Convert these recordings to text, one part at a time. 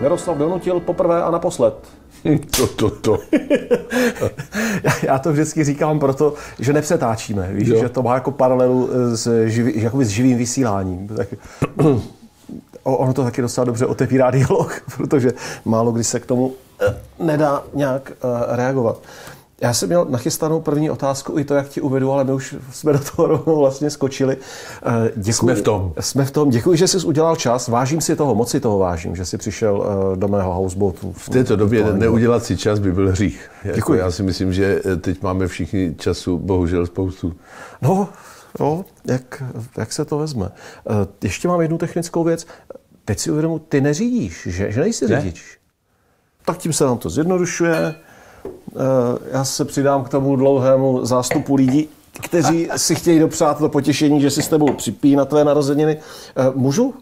Miroslav donutil poprvé a naposled. To, to, to. já, to vždycky říkám proto, že nepřetáčíme. Víš, jo. že to má jako paralelu s, jakoby s živým vysíláním. Tak, ono to taky docela dobře otevírá dialog, protože málo kdy se k tomu eh, nedá nějak eh, reagovat. Já jsem měl nachystanou první otázku i to, jak ti uvedu, ale my už jsme do toho rovnou vlastně skočili. Eh, děkuji, jsme v tom. Jsme v tom. Děkuji, že jsi udělal čas. Vážím si toho, moc si toho vážím, že jsi přišel eh, do mého houseboatu. V této době to neudělat si čas by byl hřích. Jako děkuji. já si myslím, že eh, teď máme všichni času, bohužel spoustu. No, no jak, jak se to vezme. Ještě mám jednu technickou věc. Teď si uvědomu, ty neřídíš, že, že nejsi ne? řidič. Tak tím se nám to zjednodušuje já se přidám k tomu dlouhému zástupu lidí, kteří si chtějí dopřát to potěšení, že si s tebou připí na tvé narozeniny. Eh, můžu?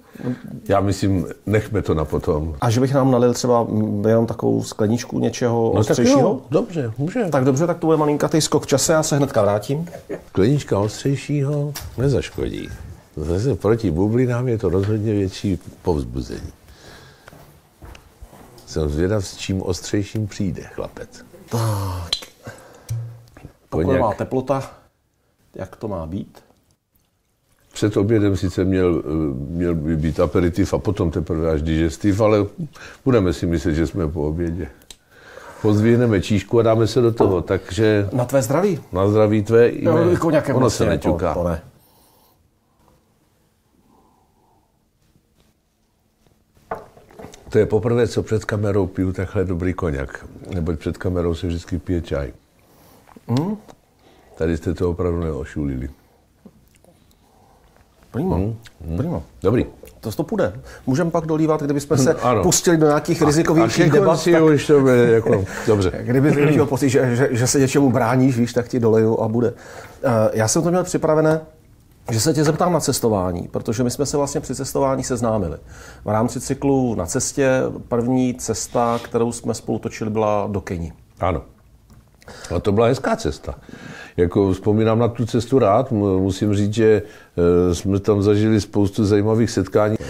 Já myslím, nechme to na potom. A že bych nám nalil třeba jenom takovou skleničku něčeho no, ostřejšího? dobře, může. Tak dobře, tak to bude malinkatý skok v čase, já se hnedka vrátím. Sklenička ostřejšího nezaškodí. Zase proti bublinám je to rozhodně větší povzbuzení. Jsem zvědav, s čím ostřejším přijde chlapec. Tak. Pokojová teplota, jak to má být? Před obědem sice měl, měl by být aperitiv a potom teprve až digestiv, ale budeme si myslet, že jsme po obědě. Pozdvihneme číšku a dáme se do toho, takže... Na tvé zdraví? Na zdraví tvé i jako ono vlastně, se neťuká. To, to ne. To je poprvé, co před kamerou piju takhle dobrý koněk. Neboť před kamerou se vždycky pije čaj. Mm. Tady jste to opravdu neošulili. Primo. Mm. Mm. Primo. Dobrý. To to půjde. Můžeme pak dolívat, kdybychom se ano. pustili do nějakých rizikových debat. Tak, už to bude jako, dobře. Kdyby měl pocit, že, že, že, se něčemu bráníš, víš, tak ti doleju a bude. Uh, já jsem to měl připravené že se tě zeptám na cestování, protože my jsme se vlastně při cestování seznámili. V rámci cyklu na cestě první cesta, kterou jsme spolu točili, byla do Keni. Ano. A to byla hezká cesta. Jako vzpomínám na tu cestu rád, musím říct, že e, jsme tam zažili spoustu zajímavých setkání. E,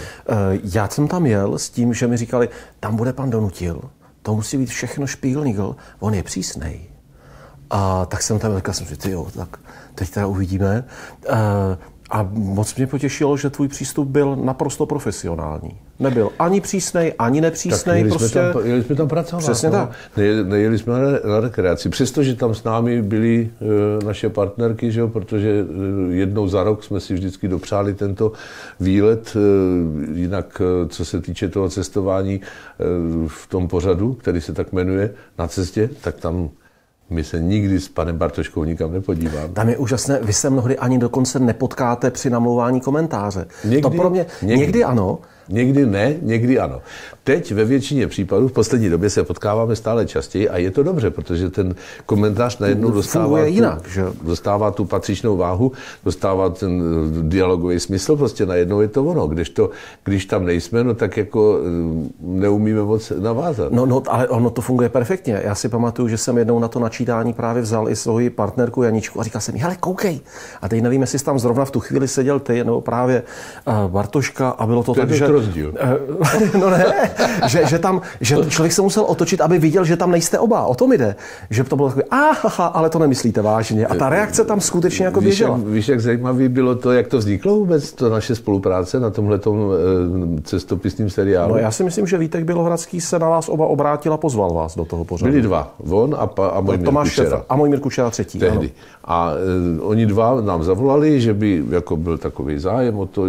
já jsem tam jel s tím, že mi říkali, tam bude pan Donutil, to musí být všechno špílnigl, on je přísnej. A tak jsem tam říkal, jsem si, ty jo, tak teď teda uvidíme. Eh, a moc mě potěšilo, že tvůj přístup byl naprosto profesionální. Nebyl ani přísnej, ani nepřísnej. Tak prostě... jsme tam, jeli jsme tam pracovat. Přesně no. tak. Nejeli, nejeli jsme na, na rekreaci. Přestože tam s námi byly e, naše partnerky, že jo, protože e, jednou za rok jsme si vždycky dopřáli tento výlet. E, jinak, e, co se týče toho cestování e, v tom pořadu, který se tak jmenuje, na cestě, tak tam my se nikdy s panem Bartoškou nikam nepodíváme. Tam je úžasné, vy se mnohdy ani dokonce nepotkáte při namlouvání komentáře. Někdy, to pro mě, někdy, někdy ano, Někdy ne, někdy ano. Teď ve většině případů v poslední době se potkáváme stále častěji a je to dobře, protože ten komentář najednou dostává, tu, jinak, že? dostává tu patřičnou váhu, dostává ten eh, dialogový smysl, prostě najednou je to ono. Když, to, když tam nejsme, no tak jako eh, neumíme moc navázat. No, no, ale ono to funguje perfektně. Já si pamatuju, že jsem jednou na to načítání právě vzal i svoji partnerku Janičku a říkal jsem jí, hele, koukej. A teď nevím, jestli jsi tam zrovna v tu chvíli seděl ty, nebo právě uh, Bartoška a bylo to, to tak, že rozdíl. No ne, že, že, tam, že člověk se musel otočit, aby viděl, že tam nejste oba. O tom jde. Že to bylo takové, aha, ale to nemyslíte vážně. A ta reakce tam skutečně jako běžela. Víš, jak, víš, jak zajímavý bylo to, jak to vzniklo vůbec, to naše spolupráce na tomhle eh, cestopisním seriálu? No, já si myslím, že Vítek Bělohradský se na vás oba obrátil a pozval vás do toho pořadu. Byli dva, on a, pa, a můj Tomáš Kučera. A můj Kučera třetí. Tehdy. Ano. A uh, oni dva nám zavolali, že by jako byl takový zájem o to,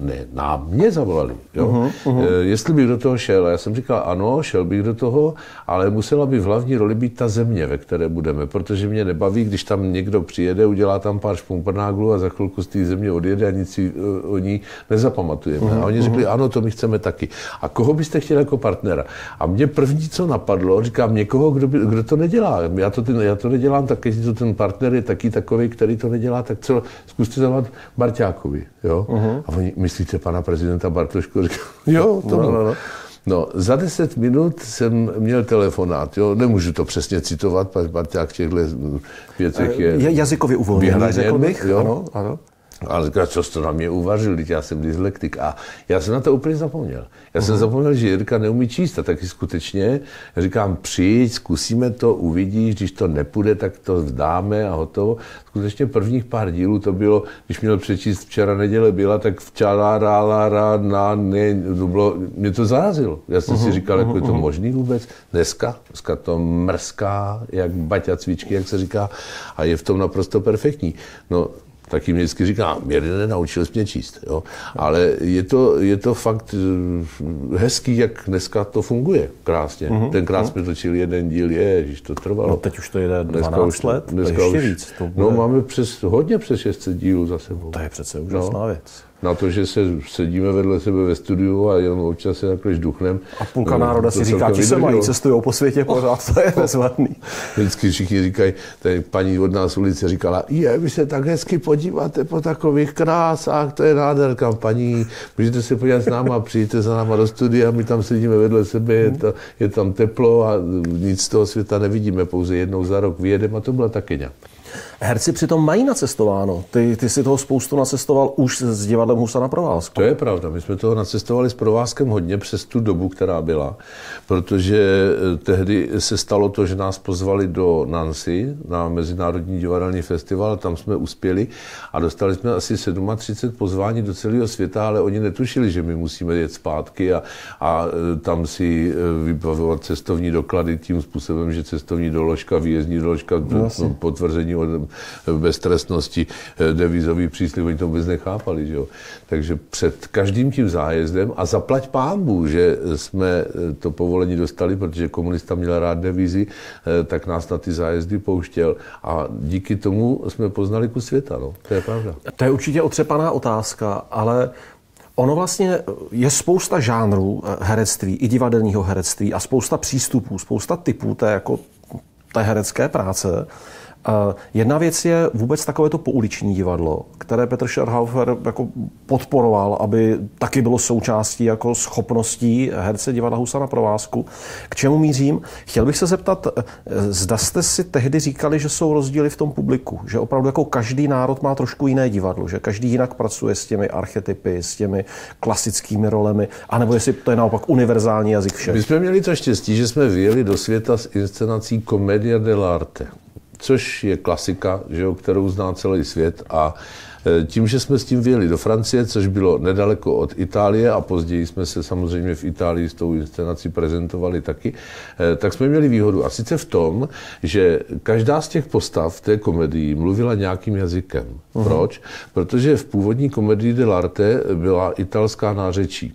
ne, nám mě zavolali, jo? Uh-huh, uh-huh. Uh, jestli bych do toho šel. A já jsem říkal, ano, šel bych do toho, ale musela by v hlavní roli být ta země, ve které budeme, protože mě nebaví, když tam někdo přijede, udělá tam pár špumprnáglů a za chvilku z té země odjede a nic si uh, o ní nezapamatujeme. Uh-huh, a oni řekli, uh-huh. ano, to my chceme taky. A koho byste chtěli jako partnera? A mě první, co napadlo, říkám, někoho, kdo, by, kdo to nedělá. Já to, já to nedělám, tak když to ten partner je taky takový, který to nedělá, tak co, zkuste zavolat Barťákovi. Jo? Uh-huh. A oni, myslíte pana prezidenta Bartošku? Říkám, jo, to no, no, no. No, za deset minut jsem měl telefonát, jo, nemůžu to přesně citovat, pan Barťák v těchto věcech je... je jazykově uvolněný, řekl bych, jo. Ano, ano. A říká, co jsi to na mě uvařil, teď já jsem dyslektik. A já jsem na to úplně zapomněl. Já jsem uh-huh. zapomněl, že Jirka neumí číst a taky skutečně říkám, přijď, zkusíme to, uvidíš, když to nepůjde, tak to vzdáme a hotovo. Skutečně prvních pár dílů to bylo, když měl přečíst včera neděle byla, tak včera rála, rá, na, ne, to bylo, mě to zarazilo. Já jsem uh-huh. si říkal, jako je to možný vůbec. Dneska, dneska to mrská, jak baťa cvičky, jak se říká, a je v tom naprosto perfektní. No, tak jim vždycky říká, Mirine, naučil jsi mě číst. Jo? Ale je to, je to fakt eh, hezký, jak dneska to funguje krásně. Uh-huh. Tenkrát uh-huh. jsme točili jeden díl, je, když to trvalo. No teď už to jede 12 dneska už, let, dneska ještě už, víc. To no, bude... No máme přes, hodně přes 600 dílů za sebou. To je přece úžasná no. věc na to, že se sedíme vedle sebe ve studiu a jenom občas se takhle žduchnem. A půlka no, národa si říká, ti se mají, cestují po světě pořád, to je bezvadný. Vždycky všichni říkají, tady paní od nás ulice říkala, je, vy se tak hezky podíváte po takových krásách, to je nádherka, paní, můžete se podívat s náma, přijďte za náma do studia, my tam sedíme vedle sebe, je, to, je tam teplo a nic z toho světa nevidíme, pouze jednou za rok vyjedeme a to byla ta Kenia. Herci přitom mají nacestováno. Ty, ty si toho spoustu nacestoval už s divadlem Husa na provázku. To je pravda. My jsme toho nacestovali s provázkem hodně přes tu dobu, která byla, protože eh, tehdy se stalo to, že nás pozvali do Nancy na Mezinárodní divadelní festival, tam jsme uspěli a dostali jsme asi 37 pozvání do celého světa, ale oni netušili, že my musíme jet zpátky a, a eh, tam si eh, vybavovat cestovní doklady tím způsobem, že cestovní doložka, výjezdní doložka, no, potvrzení o beztrestnosti, eh, devizový příslip, oni to vůbec nechápali. Že jo? Takže před každým tím zájezdem, a zaplať pámbu, že jsme eh, to povolení dostali, protože komunista měl rád devizy, eh, tak nás na ty zájezdy pouštěl a díky tomu jsme poznali kus světa. No. To je pravda. To je určitě otřepaná otázka, ale Ono vlastně je spousta žánrů herectví, i divadelního herectví a spousta přístupů, spousta typů té, jako, té herecké práce. Jedna věc je vůbec takovéto pouliční divadlo, které Petr Scherhaufer jako podporoval, aby taky bylo součástí jako schopností herce divadla Husa na provázku. K čemu mířím? Chtěl bych se zeptat, zda jste si tehdy říkali, že jsou rozdíly v tom publiku, že opravdu jako každý národ má trošku jiné divadlo, že každý jinak pracuje s těmi archetypy, s těmi klasickými rolemi, anebo jestli to je naopak univerzální jazyk všech. My jsme měli to štěstí, že jsme vyjeli do světa s inscenací Commedia dell'arte což je klasika, že jo, kterou zná celý svět a e, tím, že jsme s tím vyjeli do Francie, což bylo nedaleko od Itálie a později jsme se samozřejmě v Itálii s tou inscenací prezentovali taky, e, tak jsme měli výhodu. A sice v tom, že každá z těch postav v té komedii mluvila nějakým jazykem. Uh-huh. Proč? Protože v původní komedii dell'arte byla italská nářečí.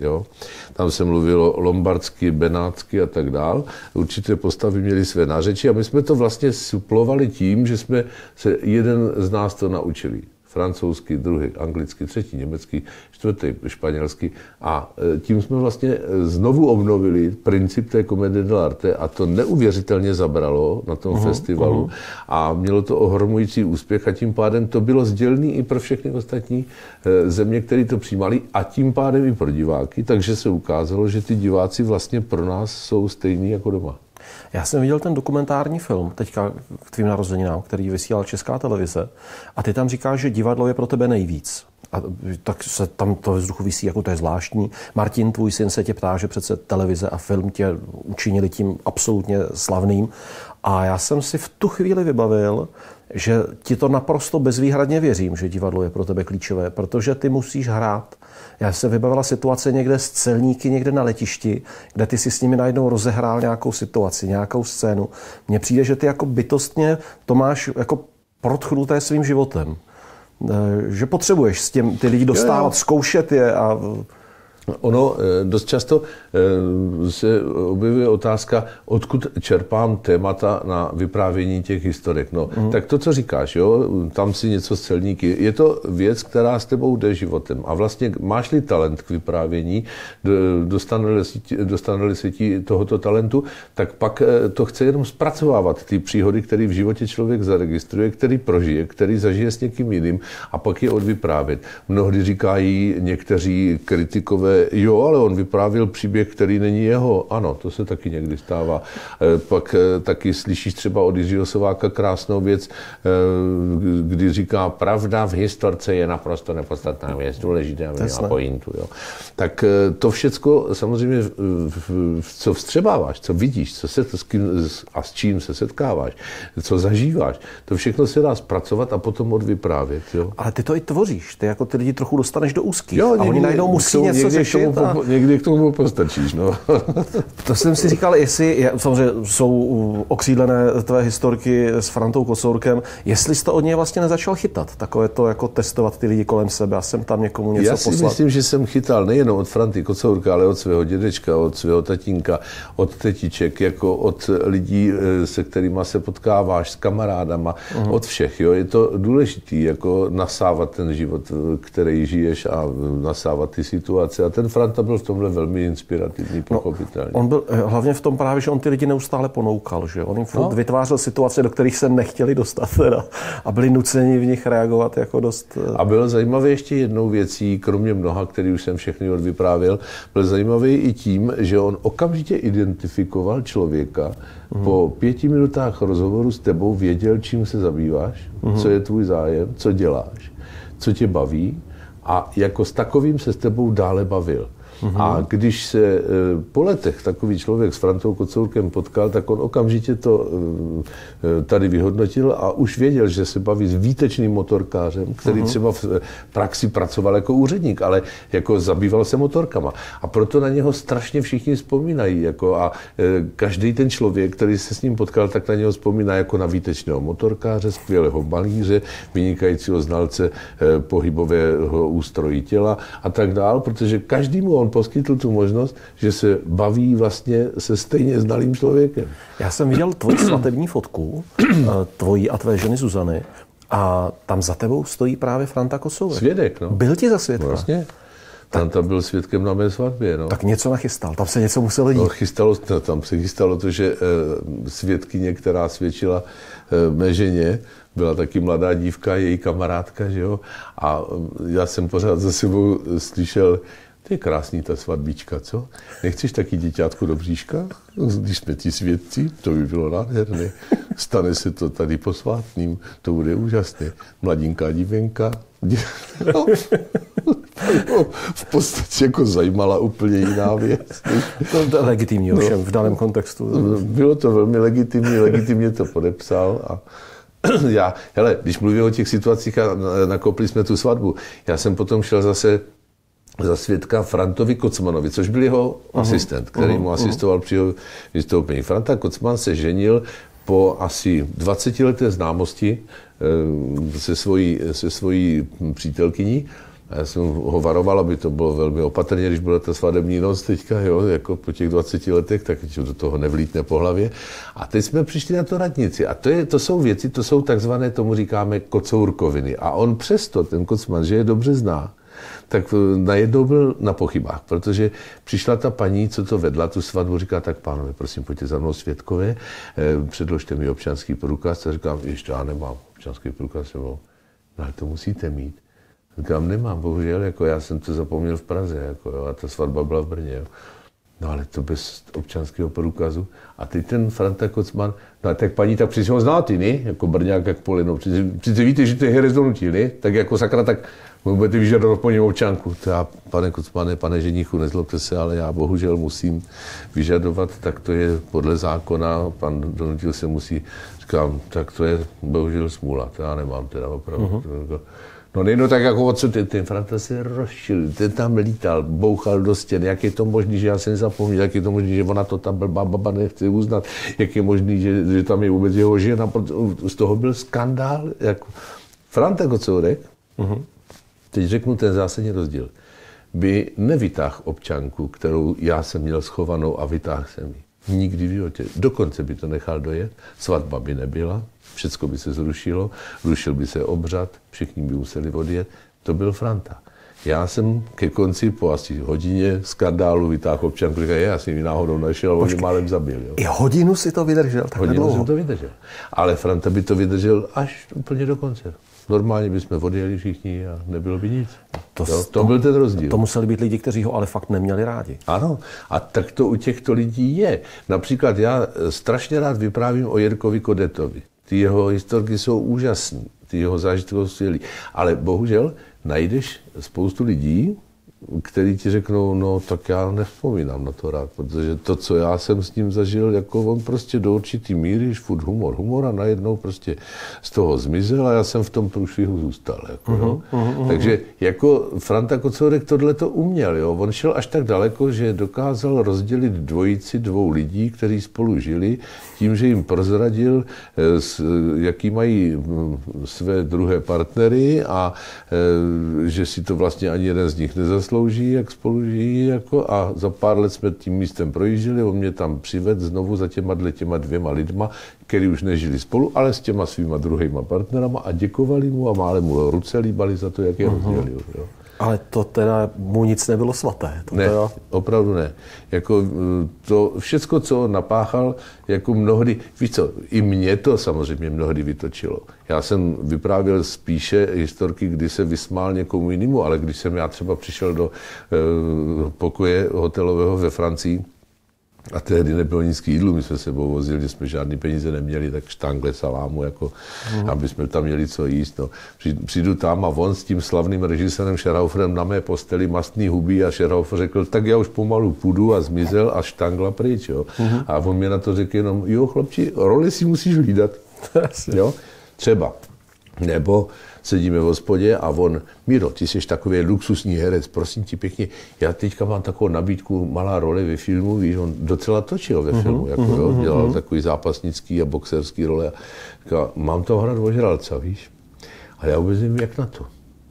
Jo? Tam se mluvilo lombardsky, benátsky a tak dál. Určité postavy měly své nářeči a my jsme to vlastně suplovali tím, že jsme se jeden z nás to naučili francouzsky, druhý anglicky, třetí německý, čtvrtý španělsky. A e, tím jsme vlastně e, znovu obnovili princip té komedie dell'arte a to neuvěřitelně zabralo na tom uh-huh, festivalu uh-huh. a mělo to ohromující úspěch a tím pádem to bylo sdělné i pro všechny ostatní e, země, které to přijímali a tím pádem i pro diváky, takže se ukázalo, že ty diváci vlastně pro nás jsou stejní jako doma. Já jsem viděl ten dokumentární film teďka k tvým narozeninám, který vysílal Česká televize a ty tam říkáš, že divadlo je pro tebe nejvíc. A tak se tam to vzduchu vysí, jako to je zvláštní. Martin, tvůj syn, se tě ptá, že přece televize a film tě učinili tím absolutně slavným. A já jsem si v tu chvíli vybavil, že ti to naprosto bezvýhradně věřím, že divadlo je pro tebe klíčové, protože ty musíš hrát já se vybavila situace někde s celníky, někde na letišti, kde ty si s nimi najednou rozehrál nějakou situaci, nějakou scénu. Mně přijde, že ty jako bytostně to máš jako protchnuté svým životem. Eh, že potřebuješ s těm ty lidi dostávat, zkoušet je a Ono eh, dost často eh, se objevuje otázka, odkud čerpám témata na vyprávění těch historek. No, mm. tak to, co říkáš, jo, tam si něco z celníky, je to věc, která s tebou jde životem. A vlastně máš-li talent k vyprávění, dostane-li, dostane se ti tohoto talentu, tak pak eh, to chce jenom zpracovávat ty příhody, které v životě člověk zaregistruje, který prožije, který zažije s někým jiným a pak je odvyprávět. Mnohdy říkají někteří kritikové jo, ale on vyprávěl příběh, který není jeho. Ano, to se taky někdy stává. E, pak e, taky slyšíš třeba od Jiřího Sováka krásnou věc, e, kdy říká, pravda v historce je naprosto nepodstatná věc, důležité, aby měla pointu. Jo. Tak to všecko samozřejmě, co vstřebáváš, co vidíš, co se, s kým, a s čím se setkáváš, co zažíváš, to všechno se dá zpracovat a potom odvyprávět. Jo. Ale ty to i tvoříš, ty jako ty lidi trochu dostaneš do úzkých jo, někdy, a oni najednou musí něco někdy řešit. K tomu, a... Někdy k tomu postačíš. No. to jsem si říkal, jestli, samozřejmě jsou okřídlené tvé historky s Frantou Kosourkem, jestli jsi to od něj vlastně nezačal chytat, takové to jako testovat ty lidi kolem sebe a jsem tam někomu něco Já si poslat. myslím, že jsem chytal nejenom od Franty Kocourka, ale od svého dědečka, od svého tatínka, od tetiček, jako od lidí, eh, se kterými se potkáváš, s kamarádama, uh-huh. od všech. Jo. Je to důležité jako nasávat ten život, eh, který žiješ a nasávat ty situace. A ten Franta byl v tomhle velmi inspirativní, no, pochopitelně. No, on byl eh, hlavně v tom právě, že on ty lidi neustále ponoukal, že on jim no. vytvářel situace, do kterých se nechtěli dostat teda, a byli nuceni v nich reagovat jako dost... A bylo zajímavé ještě jednou věcí, kromě mnoha, který už jsem všechny odvyprávěl, byl zajímavý i tím, že on okamžitě identifikoval člověka, mm. po pěti minutách rozhovoru s tebou věděl, čím se zabýváš, mm. co je tvůj zájem, co děláš, co tě baví a jako s takovým se s tebou dále bavil. Mm-hmm. A když se e, po letech takový člověk s Frantou Kocourkem potkal, tak on okamžitě to e, e, tady vyhodnotil a už věděl, že se baví s výtečným motorkářem, který mm-hmm. třeba v praxi pracoval jako úředník, ale jako zabýval se motorkama. A proto na něho strašně všichni vzpomínají. Jako a každý ten člověk, který se s ním potkal, tak na něho vzpomíná jako na výtečného motorkáře, skvělého malíře, vynikajícího znalce pohybového ústrojí těla a tak dál, protože každému on poskytl tu možnost, že se baví vlastně se stejně znalým člověkem. Já jsem viděl tvoji svatební fotku, eh, tvojí a tvé ženy Zuzany, a tam za tebou stojí právě Franta Kosourek. Svědek, no. Byl ti za svědka? Vlastně. Tam, tam byl svědkem na mé svatbě. No. Tak něco nachystal, tam se něco muselo dít. No, chystalo, no, tam se chystalo to, že e, svědkyně, která svědčila e, mé ženě, byla taky mladá dívka, její kamarádka, že jo? A já jsem pořád za sebou slyšel, to je krásný ta svatbička, co? Nechceš taky děťátko do bříška? Když jsme ti svědci, to by bylo nádherné. Stane se to tady posvátným, to bude úžasné. Mladinká dívenka. No, v podstatě jako zajímala úplně jiná věc. To, to je legitimní ovšem no, v daném kontextu. Bylo to velmi legitimní, legitimně to podepsal a já, hele, když mluvím o těch situacích a nakopli jsme tu svatbu, já jsem potom šel zase za svědka Frantovi Kocmanovi, což byl jeho uh-huh. asistent, který uh-huh. mu asistoval uh-huh. při jeho vystoupení. Franta Kocman se ženil po asi 20 leté známosti eh, se svojí, se svojí přítelkyní. Já jsem ho varoval, aby to bylo velmi opatrně, když byla ta svadební noc teďka, jo, jako po těch 20 letech, tak do toho nevlítne po hlavě. A teď jsme přišli na to radnici. A to, je, to jsou věci, to jsou takzvané, tomu říkáme kocourkoviny. A on přesto, ten kocman, že je dobře zná, tak eh, najednou byl na pochybách, protože přišla ta paní, co to vedla, tu svatbu, říká, tak pánové, prosím, pojďte za mnou světkové, eh, předložte mi občanský průkaz. A říkám, ještě já nemám občanský průkaz, nebo, no ale to musíte mít. Říkám, nemám, bohužel, jako já jsem to zapomněl v Praze, jako, jo, a ta svatba byla v Brně. Jo. No ale to bez občanského průkazu. A teď ten Franta Kocman, no tak paní, tak přeci ho znáte, ne? Jako Brňák, jak Polino. Přeci, přeci víte, že to je herec donutí, ne? Tak jako sakra, tak budete vyžadovat po něm občanku. To já, pane Kocmane, pane ženichu, nezlobte se, ale já bohužel musím vyžadovat, tak to je podle zákona, pan donutil se musí, říkám, tak to je bohužel smůla, to já nemám teda opravdu. Uh-huh. No nejno tak jako odsud, ten, ten Franta se rozšil, ten tam lítal, bouchal do stěn, jak je to možné, že já jsem zapomněl, jak je to možné, že ona to tam blbá baba nechce uznat, jak je možné, že, že tam je vůbec jeho žena, z toho byl skandál. Jako. Franta Kocourek, uh-huh. teď řeknu ten zásadní rozdíl, by nevytáhl občanku, kterou já jsem měl schovanou a vytáhl jsem ji. Nikdy v životě. Dokonce by to nechal dojet, svatba by nebyla, všechno by se zrušilo, rušil by se obřad, všichni by museli odjet. To byl Franta. Já jsem ke konci po asi hodině skandálu vytáhl občanku, říkal, já jsem ji náhodou našel, on málem zabil. Jo. I hodinu si to vydržel, tak Hodinu dlouho. jsem to vydržel. Ale Franta by to vydržel až úplně do konce. Normálně bychom odjeli všichni a nebylo by nic. To, to, to byl ten rozdíl. To museli být lidi, kteří ho ale fakt neměli rádi. Ano, a tak to u těchto lidí je. Například já strašně rád vyprávím o Jirkovi Kodetovi. Ty jeho historky jsou úžasné, ty jeho zážitky jsou skvělé. Ale bohužel najdeš spoustu lidí, který ti řeknou, no tak já nevzpomínám na to rád, protože to, co já jsem s ním zažil, jako on prostě do určitý míry, furt humor, humor a najednou prostě z toho zmizel a já jsem v tom průšvihu zůstal. Jako, uh-huh, uh-huh, Takže jako Franta Kocourek tohle to uměl, jo. on šel až tak daleko, že dokázal rozdělit dvojici dvou lidí, kteří spolu žili, tím, že jim prozradil, eh, jaký mají své druhé partnery a eh, že si to vlastně ani jeden z nich nezasloužil slouží, jak spolu žijí, jako, a za pár let jsme tím místem projížděli, on mě tam přived znovu za těma, těma dvěma lidma, který už nežili spolu, ale s těma svýma druhýma partnerama a děkovali mu a málem mu ruce líbali za to, jak je uh-huh. rozdělil. Jo. Ale to teda mu nic nebylo svaté. To ne, teda... opravdu ne. Jako eh, to všecko, co on napáchal, jako mnohdy, víš co, i mě to samozřejmě mnohdy vytočilo. Já jsem vyprávěl spíše historky, kdy se vysmál někomu jinému, ale když jsem já třeba přišel do uh, pokoje hotelového ve Francii, a tehdy nebylo nic k jídlu, my jsme sebou vozili, jsme žádný peníze neměli, tak štangle salámu, jako, mm. aby jsme tam měli co jíst. No. Přijdu tam a on s tím slavným režisérem Scherhauferem na mé posteli mastný hubí a Scherhaufer řekl, tak já už pomalu půjdu a zmizel a štangla pryč. Jo. Mm. A on mě na to řekl jenom, jo chlapči, roli si musíš hlídat. jo? Třeba. Nebo sedíme v hospodě a on, Miro, ty jsi takový luxusní herec, prosím ti pěkně, já teďka mám takovou nabídku, malá role ve filmu, víš, on docela točil ve filmu, uh-huh, jako, uh-huh, jo, dělal uh-huh. takový zápasnický a boxerský role. A říkal, mám to hrát ožralca, víš? A já vůbec nevím, jak na to.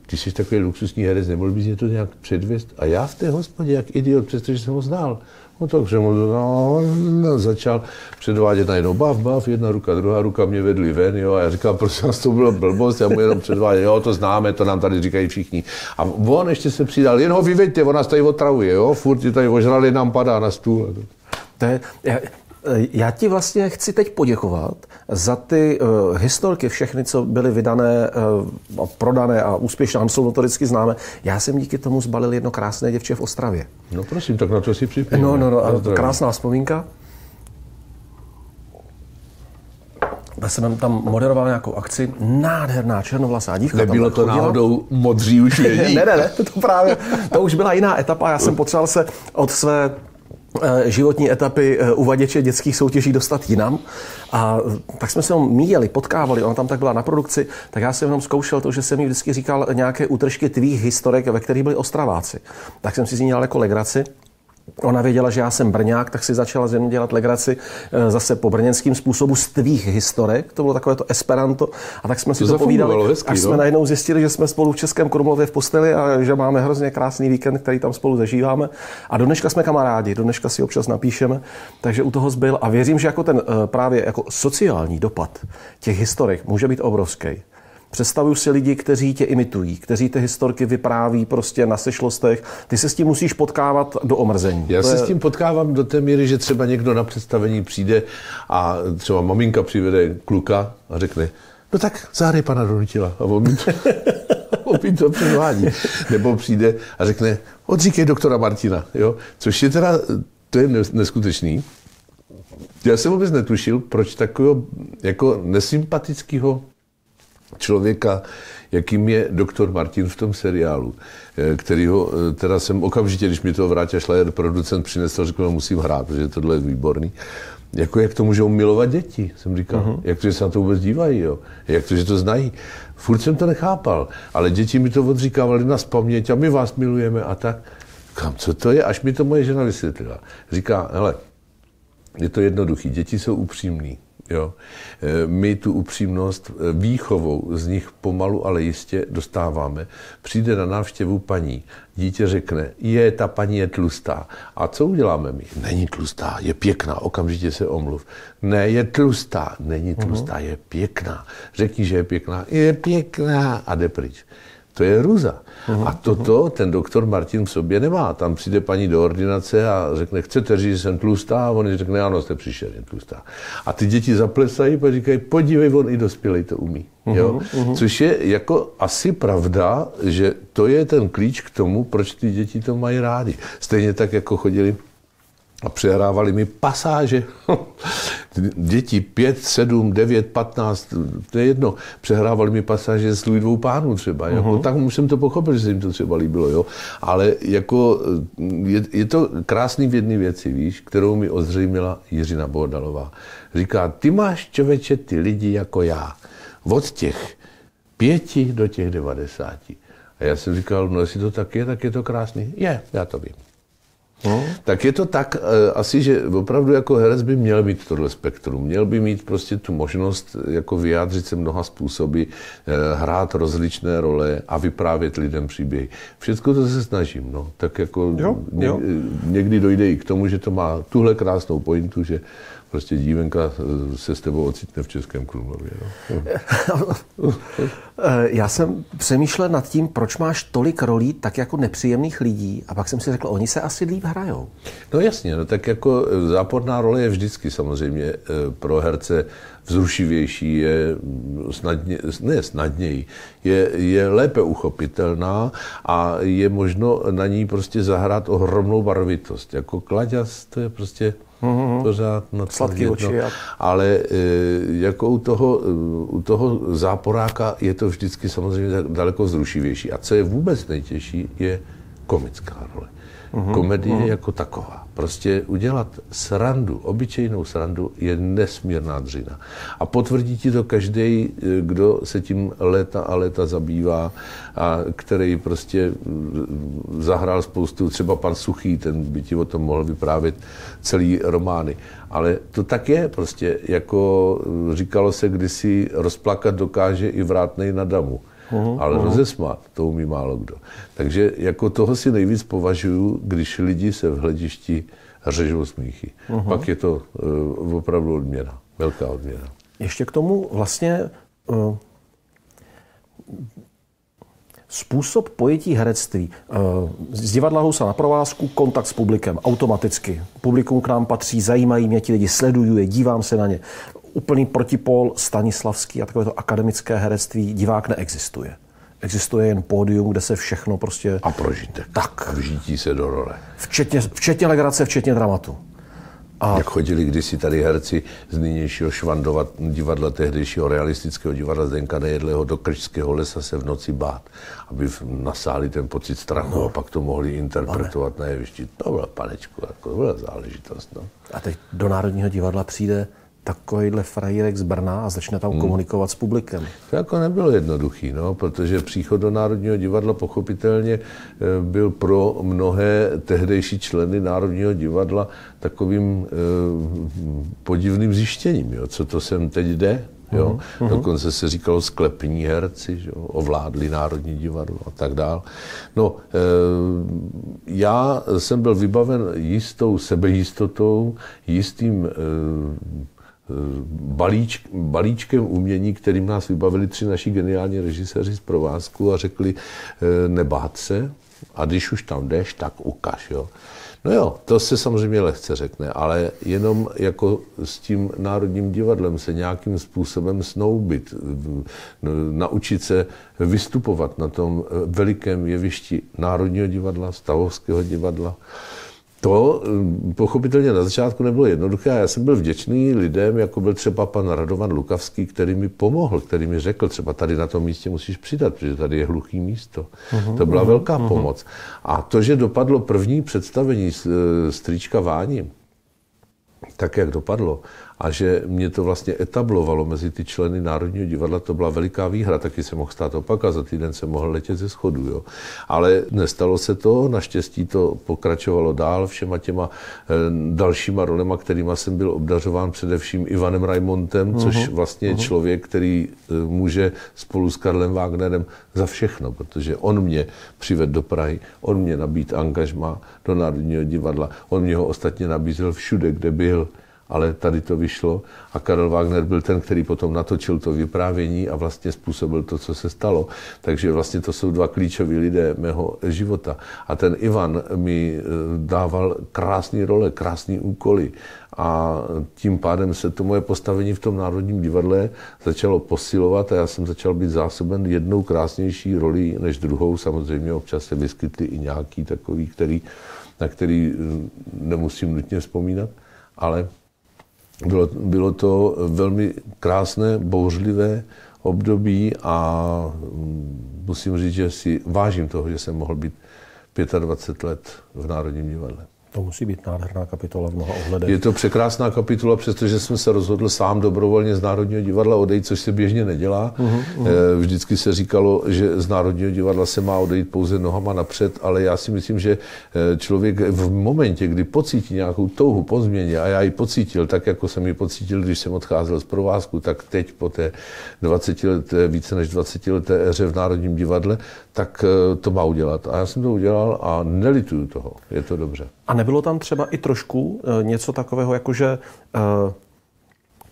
Ty jsi takový luxusní herec, nemohl bys mě to nějak předvést? A já v té hospodě, jak idiot, přestože jsem ho znal. No tak mu no, no, začal předvádět najednou bav, bav, jedna ruka, druhá ruka mě vedli ven, jo, a já říkám, prosím vás, to bylo blbost, já mu jenom předvádět, jo, to známe, to nám tady říkají všichni. A on ještě se přidal, jen ho vyveďte, ona tady otravuje, jo, furt je tady ožrali, nám padá na stůl. To je, já ti vlastně chci teď poděkovat za ty uh, historky, všechny, co byly vydané uh, prodané a úspěšné, a jsou notoricky známé. Já jsem díky tomu zbalil jedno krásné děvče v Ostravě. No prosím, tak na to si připomínám. No, no, no, krásná vzpomínka. Já jsem tam moderoval nějakou akci, nádherná černovlasá dívka. Nebylo to chodila. náhodou modří už ne, ne, ne, to právě, to už byla jiná etapa. Já jsem potřeboval se od své Eh, životní etapy eh, uvaděče dětských soutěží dostat jinam. A tak jsme se jenom míjeli, potkávali, ona tam tak byla na produkci, tak já jsem jenom zkoušel to, že jsem jí vždycky říkal nějaké útržky tvých historek, ve kterých byli ostraváci. Tak jsem si z ní dělal jako legraci. Ona věděla, že já jsem Brňák, tak si začala ze mě dělat legraci eh, zase po brněnským způsobu z tvých historek. To bylo takové to esperanto. A tak jsme si to, to povídali, hezký, až no? jsme najednou zjistili, že jsme spolu v Českém Krumlově v posteli a že máme hrozně krásný víkend, který tam spolu zažíváme. A do dneška jsme kamarádi, do dneška si občas napíšeme, takže u toho zbyl. A věřím, že jako ten eh, právě jako sociální dopad těch historek může být obrovský. Představuju si lidi, kteří tě imitují, kteří ty historky vypráví prostě na sešlostech. Ty se s tím musíš potkávat do omrzení. Já to se je... s tím potkávám do té míry, že třeba někdo na představení přijde a třeba maminka přivede kluka a řekne, no tak zahraj pana Donutila. A on mi to, on mi to předvádí. Nebo přijde a řekne, odříkej doktora Martina. Jo? Což je teda, to je neskutečný. Já jsem vůbec netušil, proč takového jako nesympatického člověka, jakým je doktor Martin v tom seriálu, eh, kterýho eh, teda jsem okamžitě, když mi to vrátil Schleier, producent přinesl, řekl, že musím hrát, protože tohle je výborný. Jako jak to můžou milovat děti, jsem říkal. Uh-huh. Jak to, že se na to vůbec dívají, jo? Jak to, že to znají. Furt jsem to nechápal, ale děti mi to odříkávali na paměť a my vás milujeme a tak. Kam, co to je? Až mi to moje žena vysvětlila. Říká, hele, je to jednoduchý, děti jsou upřímní. Jo. E, my tu upřímnost e, výchovou z nich pomalu, ale jistě dostáváme. Přijde na návštěvu paní, dítě řekne, je, ta paní je tlustá. A co uděláme my? Není tlustá, je pěkná, okamžitě se omluv. Ne, je tlustá, není tlustá, uh-huh. je pěkná. Řekni, že je pěkná, je pěkná a jde pryč. To je hruza. Uh-huh. A toto ten doktor Martin v sobě nemá. Tam přijde paní do ordinace a řekne, chcete říct, že jsem tlustá? A on řekne, ano, jste příšerně tlustá. A ty děti zaplesají a říkají, podívej, on i dospělý to umí. Uh-huh, jo? Uh-huh. Což je jako asi pravda, že to je ten klíč k tomu, proč ty děti to mají rádi. Stejně tak, jako chodili a přehrávali mi pasáže. Děti 5, 7, 9, 15, to je jedno, přehrávali mi pasáže s dvou pánů třeba. Uh-huh. Jako, mhm. tak už jsem to pochopil, že se jim to třeba líbilo. Jo? Ale jako, je, je, to krásný v jedné věci, víš, kterou mi ozřejmila Jiřina Bordalová. Říká, ty máš člověče ty lidi jako já. Od těch pěti do těch devadesáti. A já jsem říkal, no jestli to tak je, tak je to krásný. Je, já to vím. No. Tak je to tak uh, asi, že opravdu jako herec by měl mít tohle spektrum. Měl by mít prostě tu možnost jako vyjádřit se mnoha způsoby, uh, hrát rozličné role a vyprávět lidem příběhy. Všechno to se snažím. No. Tak jako jo, jo. někdy dojde i k tomu, že to má tuhle krásnou pointu, že prostě dívenka se s tebou ocitne v Českém Krumlově. No. Eh, já jsem přemýšlel nad tím, proč máš tolik rolí tak jako nepříjemných lidí a pak jsem si řekl, oni se asi líp hrajou. No jasně, no tak jako záporná role je vždycky samozřejmě eh, pro herce vzrušivější, je snadně, ne snadněji, je, je lépe uchopitelná a je možno na ní prostě zahrát ohromnou barvitost. Jako kladěz, to je prostě mm-hmm. pořád na Sladký jedno. oči. A... Ale e, jako u toho, u toho záporáka je to vždycky samozřejmě daleko vzrušivější. A co je vůbec nejtěžší, je komická role. Mm-hmm. Komedie mm-hmm. jako taková. Prostě udělat srandu, obyčejnou srandu, je nesmírná dřina. A potvrdí ti to každý, kdo se tím léta a léta zabývá a který prostě zahrál spoustu, třeba pan Suchý, ten by ti o tom mohl vyprávět celý romány. Ale to tak je prostě, jako říkalo se kdysi, rozplakat dokáže i vrátnej na damu. Uhum, ale uhum. rozesmát to umí málo kdo. Takže jako toho si nejvíc považuju, když lidi se v hledišti řežou smíchy. Uhum. Pak je to uh, opravdu odměna, velká odměna. Ještě k tomu vlastně uh, způsob pojetí herectví. Uh, z divadla Husa na provázku, kontakt s publikem, automaticky. Publikum k nám patří, zajímají mě ti lidi, sleduju je, dívám se na ně úplný protipol Stanislavský a takové to akademické herectví divák neexistuje. Existuje jen pódium, kde se všechno prostě... A prožitek. Tak. A vžítí se do role. Včetně, včetně legrace, včetně dramatu. A... Jak chodili kdysi tady herci z nynějšího Švandova divadla, tehdejšího realistického divadla Zdenka Nejedlého do Krčského lesa se v noci bát, aby nasáli ten pocit strachu no. a pak to mohli interpretovat Pane. na jevišti. To byla panečku, jako to byla záležitost. No. A teď do Národního divadla přijde takovýhle frajírek z Brna a začne tam hmm. komunikovat s publikem. To jako nebylo jednoduchý, no, protože příchod do Národního divadla pochopitelně eh, byl pro mnohé tehdejší členy Národního divadla takovým eh, podivným zjištěním, jo, co to sem teď jde. Jo? Uh-huh. Dokonce se říkalo sklepní herci, že jo? ovládli Národní divadlo a tak dál. No, e, já jsem byl vybaven jistou sebejistotou, jistým e, balíč, balíčkem umění, kterým nás vybavili tři naši geniální režiséři z provázku a řekli, eh, nebát se a když už tam jdeš, tak ukaž. Jo. No jo, to se samozřejmě lehce řekne, ale jenom jako s tím Národním divadlem se nějakým způsobem snoubit, naučit se vystupovat na tom velikém jevišti Národního divadla, Stavovského divadla, to hm, pochopitelně na začátku nebylo jednoduché a já jsem byl vděčný lidem, jako byl třeba pan Radovan Lukavský, který mi pomohl, který mi řekl, třeba tady na tom místě musíš přidat, protože tady je hluchý místo. Uh-huh, to byla uh-huh, velká uh-huh. pomoc. A to, že dopadlo první představení strička Váni, tak, jak dopadlo, a že mě to vlastně etablovalo mezi ty členy Národního divadla, to byla veliká výhra, taky se mohl stát opak a za týden se mohl letět ze schodu. Jo. Ale nestalo se to, naštěstí to pokračovalo dál všema těma e, dalšíma rolema, kterýma jsem byl obdařován především Ivanem Raimontem, uh-huh. což vlastně je uh-huh. člověk, který e, může spolu s Karlem Wagnerem za všechno, protože on mě přivedl do Prahy, on mě nabít angažma do Národního divadla, on mě ho ostatně nabízel všude, kde byl ale tady to vyšlo a Karel Wagner byl ten, který potom natočil to vyprávění a vlastně způsobil to, co se stalo. Takže vlastně to jsou dva klíčoví lidé mého života. A ten Ivan mi eh, dával krásné role, krásné úkoly a tím pádem se to moje postavení v tom Národním divadle začalo posilovat a já jsem začal být zásoben jednou krásnější roli než druhou. Samozřejmě občas se vyskytly i nějaký takový, který, na který eh, nemusím nutně vzpomínat, ale bylo, bylo to velmi krásné, bouřlivé období a mm, musím říct, že si vážím toho, že jsem mohl být 25 let v Národním divadle. To musí být nádherná kapitola v mnoha ohledech. Je to překrásná kapitola, přestože jsem se rozhodl sám dobrovolně z Národního divadla odejít, což se běžně nedělá. Uh-huh, Vždycky se říkalo, že z Národního divadla se má odejít pouze nohama napřed, ale já si myslím, že eh, člověk v momentě, kdy pocítí nějakou touhu po změně, a já ji pocítil, tak jako jsem ji pocítil, když jsem odcházel z provázku, tak teď po té 20 leté, více než 20 leté éře v Národním divadle, tak eh, to má udělat. A já jsem to udělal a nelituju toho. Je to dobře. A nebylo tam třeba i trošku eh, něco takového, jako že eh,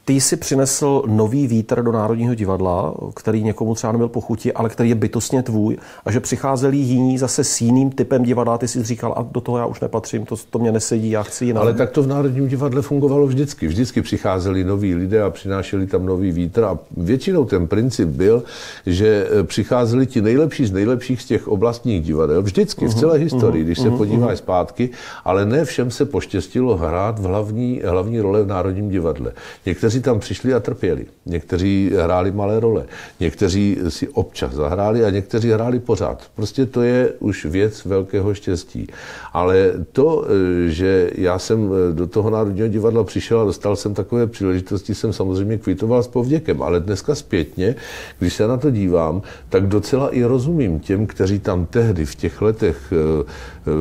ty jsi přinesl nový vítr do Národního divadla, který někomu třeba nebyl pochutí, ale který je bytostně tvůj, a že přicházeli jiní zase s jiným typem divadla, ty jsi říkal, a do toho já už nepatřím, to, to mě nesedí, já chci jinak. Ale tak to v Národním divadle fungovalo vždycky. Vždycky přicházeli noví lidé a přinášeli tam nový vítr a většinou ten princip byl, že eh, přicházeli ti nejlepší z nejlepších z těch oblastních divadel, vždycky, uh-huh, v celé historii, uh-huh, když se uh-huh, podíváš zpátky, ale ne všem se poštěstilo hrát v hlavní, hlavní role v Národním divadle. Někteří Někteří tam přišli a trpěli. Někteří hráli malé role. Někteří si občas zahráli a někteří hráli pořád. Prostě to je už věc velkého štěstí. Ale to, eh, že já jsem eh, do toho Národního divadla přišel a dostal jsem takové příležitosti, jsem samozřejmě kvitoval s povděkem. Ale dneska zpětně, když se na to dívám, tak docela i rozumím těm, kteří tam tehdy v těch letech eh,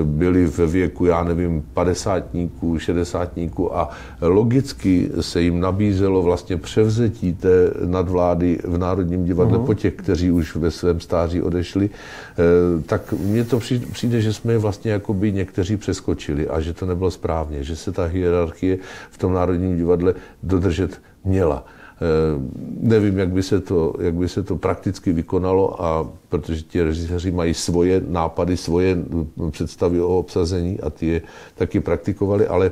byli ve věku, já nevím, padesátníků, šedesátníků a logicky se jim nabízelo vlastně převzetí té nadvlády v Národním divadle uh-huh. po těch, kteří už ve svém stáří odešli, eh, tak mně to přijde, že jsme je vlastně jako by někteří přeskočili a že to nebylo správně, že se ta hierarchie v tom Národním divadle dodržet měla. Eh, nevím, jak by, se to, jak by se to prakticky vykonalo, a protože ti režiséři mají svoje nápady, svoje představy o obsazení a ty je taky praktikovali, ale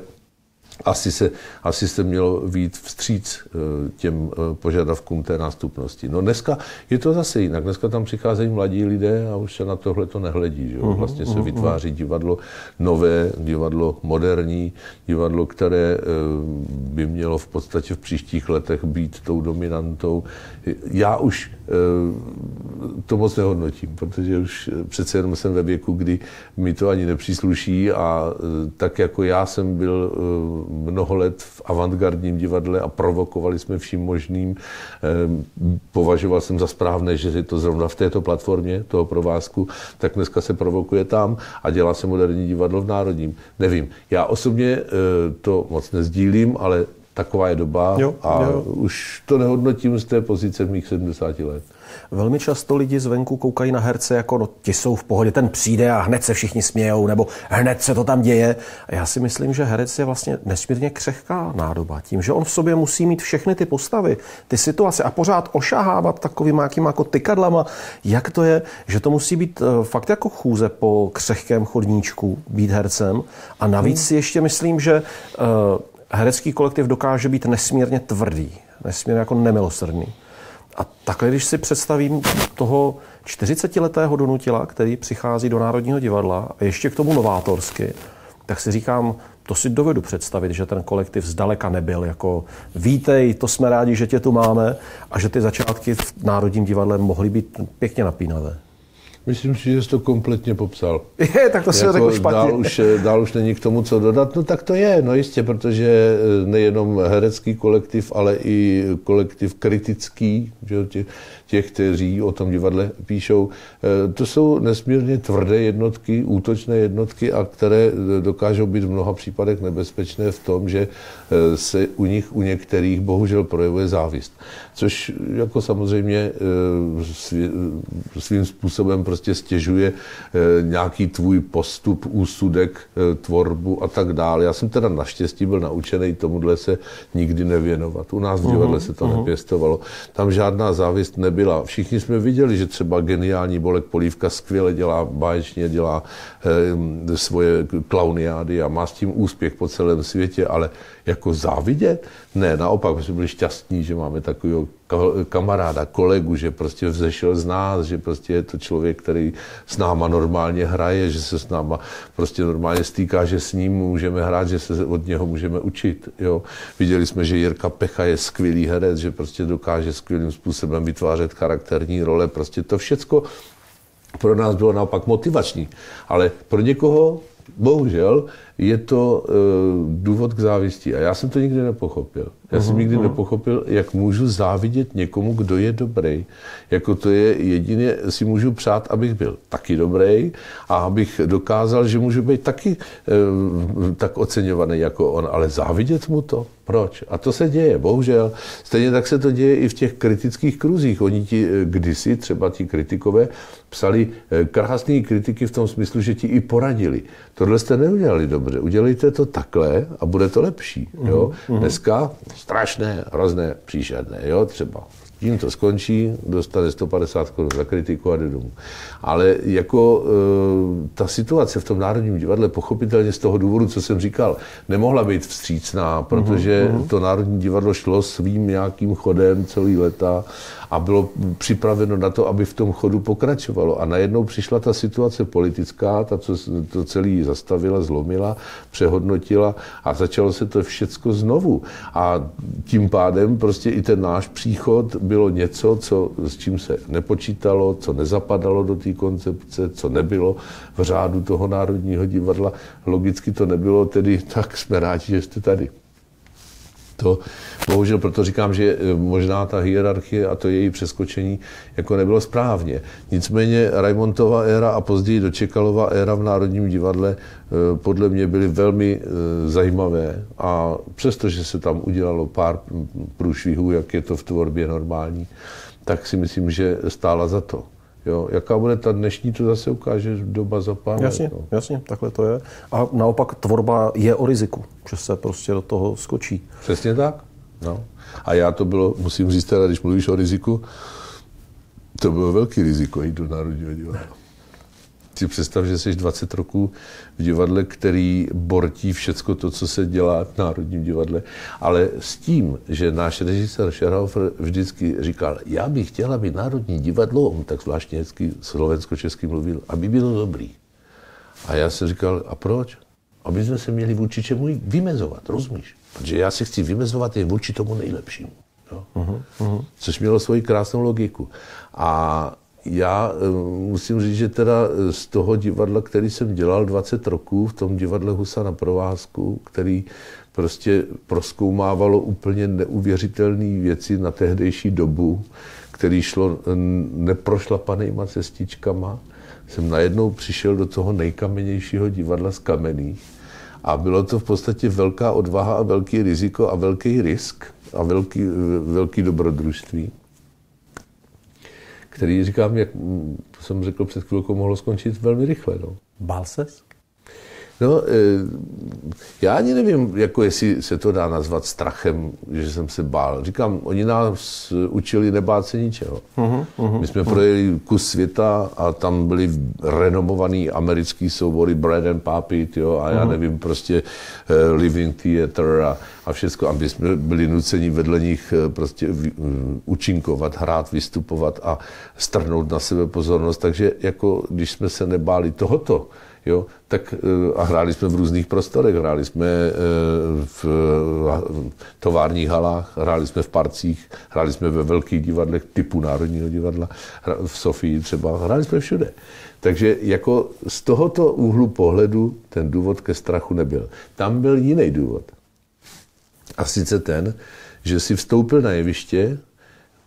asi se, asi se mělo být vstříc eh, těm eh, požadavkům té nástupnosti. No dneska je to zase jinak. Dneska tam přicházejí mladí lidé a už se na tohle to nehledí. Že? Mhm, vlastně se mhm, vytváří mhm. divadlo nové, divadlo moderní, divadlo, které eh, by mělo v podstatě v příštích letech být tou dominantou. Já už to moc nehodnotím, protože už přece jenom jsem ve věku, kdy mi to ani nepřísluší a tak jako já jsem byl mnoho let v avantgardním divadle a provokovali jsme vším možným. Považoval jsem za správné, že je to zrovna v této platformě toho provázku, tak dneska se provokuje tam a dělá se moderní divadlo v Národním. Nevím. Já osobně eh, to moc nezdílím, ale taková je doba jo, a jo. už to nehodnotím z té pozice mých 70 let. Velmi často lidi zvenku koukají na herce jako, no ti jsou v pohodě, ten přijde a hned se všichni smějou, nebo hned se to tam děje. A já si myslím, že herec je vlastně nesmírně křehká nádoba. Tím, že on v sobě musí mít všechny ty postavy, ty situace a pořád ošahávat takovými jakýma jako tykadlama, jak to je, že to musí být eh, fakt jako chůze po křehkém chodníčku být hercem. A navíc si ještě myslím, že uh, herecký kolektiv dokáže být nesmírně tvrdý, nesmírně jako nemilosrdný. A takhle, když si představím toho 40-letého donutila, který přichází do Národního divadla a ještě k tomu novátorsky, tak si říkám, to si dovedu představit, že ten kolektiv zdaleka nebyl jako vítej, to jsme rádi, že tě tu máme a že ty začátky v Národním divadle mohly být pěkně napínavé. Myslím si, že jsi to kompletně popsal. Je, tak to si jako řekl špatně. Dál už, dál už není k tomu, co dodat. No tak to je, no jistě, protože eh, nejenom herecký kolektiv, ale i kolektiv kritický, že ti, těch, kteří o tom divadle píšou. Eh, to jsou nesmírně tvrdé jednotky, útočné jednotky, a které dokážou být v mnoha případech nebezpečné v tom, že eh, se u nich, u některých bohužel projevuje závist. Což jako samozřejmě svým způsobem prostě stěžuje nějaký tvůj postup, úsudek, tvorbu a tak dále. Já jsem teda naštěstí byl naučený tomuhle se nikdy nevěnovat. U nás v divadle se to uh-huh. nepěstovalo. Tam žádná závist nebyla. Všichni jsme viděli, že třeba geniální Bolek Polívka skvěle dělá, báječně dělá eh, svoje klauniády a má s tím úspěch po celém světě, ale jako závidět? Ne, naopak, my jsme byli šťastní, že máme takového kamaráda, kolegu, že prostě vzešel z nás, že prostě je to člověk, který s náma normálně hraje, že se s náma prostě normálně stýká, že s ním můžeme hrát, že se od něho můžeme učit. Jo. Viděli jsme, že Jirka Pecha je skvělý herec, že prostě dokáže skvělým způsobem vytvářet charakterní role. Prostě to všecko pro nás bylo naopak motivační. Ale pro někoho, bohužel, je to uh, důvod k závisti. A já jsem to nikdy nepochopil. Já jsem uh-huh, nikdy uh-huh. nepochopil, jak můžu závidět někomu, kdo je dobrý. Jako to je jedině, si můžu přát, abych byl taky dobrý a abych dokázal, že můžu být taky uh, tak oceňovaný jako on. Ale závidět mu to? Proč? A to se děje, bohužel. Stejně tak se to děje i v těch kritických kruzích. Oni ti kdysi, třeba ti kritikové, psali krásné kritiky v tom smyslu, že ti i poradili. Tohle jste neudělali dobře dobře, udělejte to takhle a bude to lepší. Jo? Mm-hmm. Dneska strašné, hrozné, příšerné, jo, třeba tím to skončí, dostane 150 korun za kritiku a jde domů. Ale jako e, ta situace v tom Národním divadle, pochopitelně z toho důvodu, co jsem říkal, nemohla být vstřícná, protože mm-hmm. to Národní divadlo šlo svým nějakým chodem celý leta a bylo připraveno na to, aby v tom chodu pokračovalo. A najednou přišla ta situace politická, ta, co to celý zastavila, zlomila, přehodnotila a začalo se to všecko znovu. A tím pádem prostě i ten náš příchod bylo něco, co, s čím se nepočítalo, co nezapadalo do té koncepce, co nebylo v řádu toho Národního divadla. Logicky to nebylo, tedy tak jsme rádi, že jste tady. To bohužel proto říkám, že eh, možná ta hierarchie a to její přeskočení jako nebylo správně. Nicméně Raimontova éra a později dočekalova éra v Národním divadle eh, podle mě byly velmi eh, zajímavé a přestože se tam udělalo pár průšvihů, jak je to v tvorbě normální, tak si myslím, že stála za to. Jo, jaká bude ta dnešní, to zase ukáže doba za pár Jasně, let, no. jasně, takhle to je. A naopak tvorba je o riziku, že se prostě do toho skočí. Přesně tak. No. A já to bylo, musím říct teda, když mluvíš o riziku, to bylo velký riziko jít do Národního divadla si představ, že jsi 20 roků v divadle, který bortí všecko to, co se dělá v Národním divadle, ale s tím, že náš režisér Scherhofer vždycky říkal, já bych chtěl, aby Národní divadlo, on tak zvláštně hezky slovensko-česky mluvil, aby bylo dobrý. A já jsem říkal, a proč? Aby jsme se měli vůči čemu vymezovat, rozumíš? Protože já se chci vymezovat jen vůči tomu nejlepšímu. Jo? Uh-huh, uh-huh. Což mělo svoji krásnou logiku. A já eh, musím říct, že teda eh, z toho divadla, který jsem dělal 20 roků, v tom divadle Husa na provázku, který prostě proskoumávalo úplně neuvěřitelné věci na tehdejší dobu, který šlo eh, neprošlapanýma cestičkama, jsem najednou přišel do toho nejkamennějšího divadla z kamenných. A bylo to v podstatě velká odvaha a velký riziko a velký risk a velký, velký dobrodružství který, říkám, jak jsem řekl před chvilkou, mohlo skončit velmi rychle. No. Bál ses? No, eh, já ani nevím, jako jestli se to dá nazvat strachem, že jsem se bál. Říkám, oni nás učili nebát se ničeho. Uh-huh, uh-huh, My jsme uh-huh. projeli kus světa a tam byli renomovaný americký soubory Bread and Puppet, jo, a já uh-huh. nevím, prostě uh, Living Theater a, a všechno. A my jsme byli nuceni vedle nich uh, prostě uh, učinkovat, hrát, vystupovat a strhnout na sebe pozornost. Takže jako, když jsme se nebáli tohoto, jo, tak eh, a hráli jsme v různých prostorech. Hráli jsme eh, v továrních halách, hráli jsme v parcích, hráli jsme ve velkých divadlech typu Národního divadla, v Sofii třeba, hráli jsme všude. Takže jako z tohoto úhlu pohledu ten důvod ke strachu nebyl. Tam byl jiný důvod. A sice ten, že si vstoupil na jeviště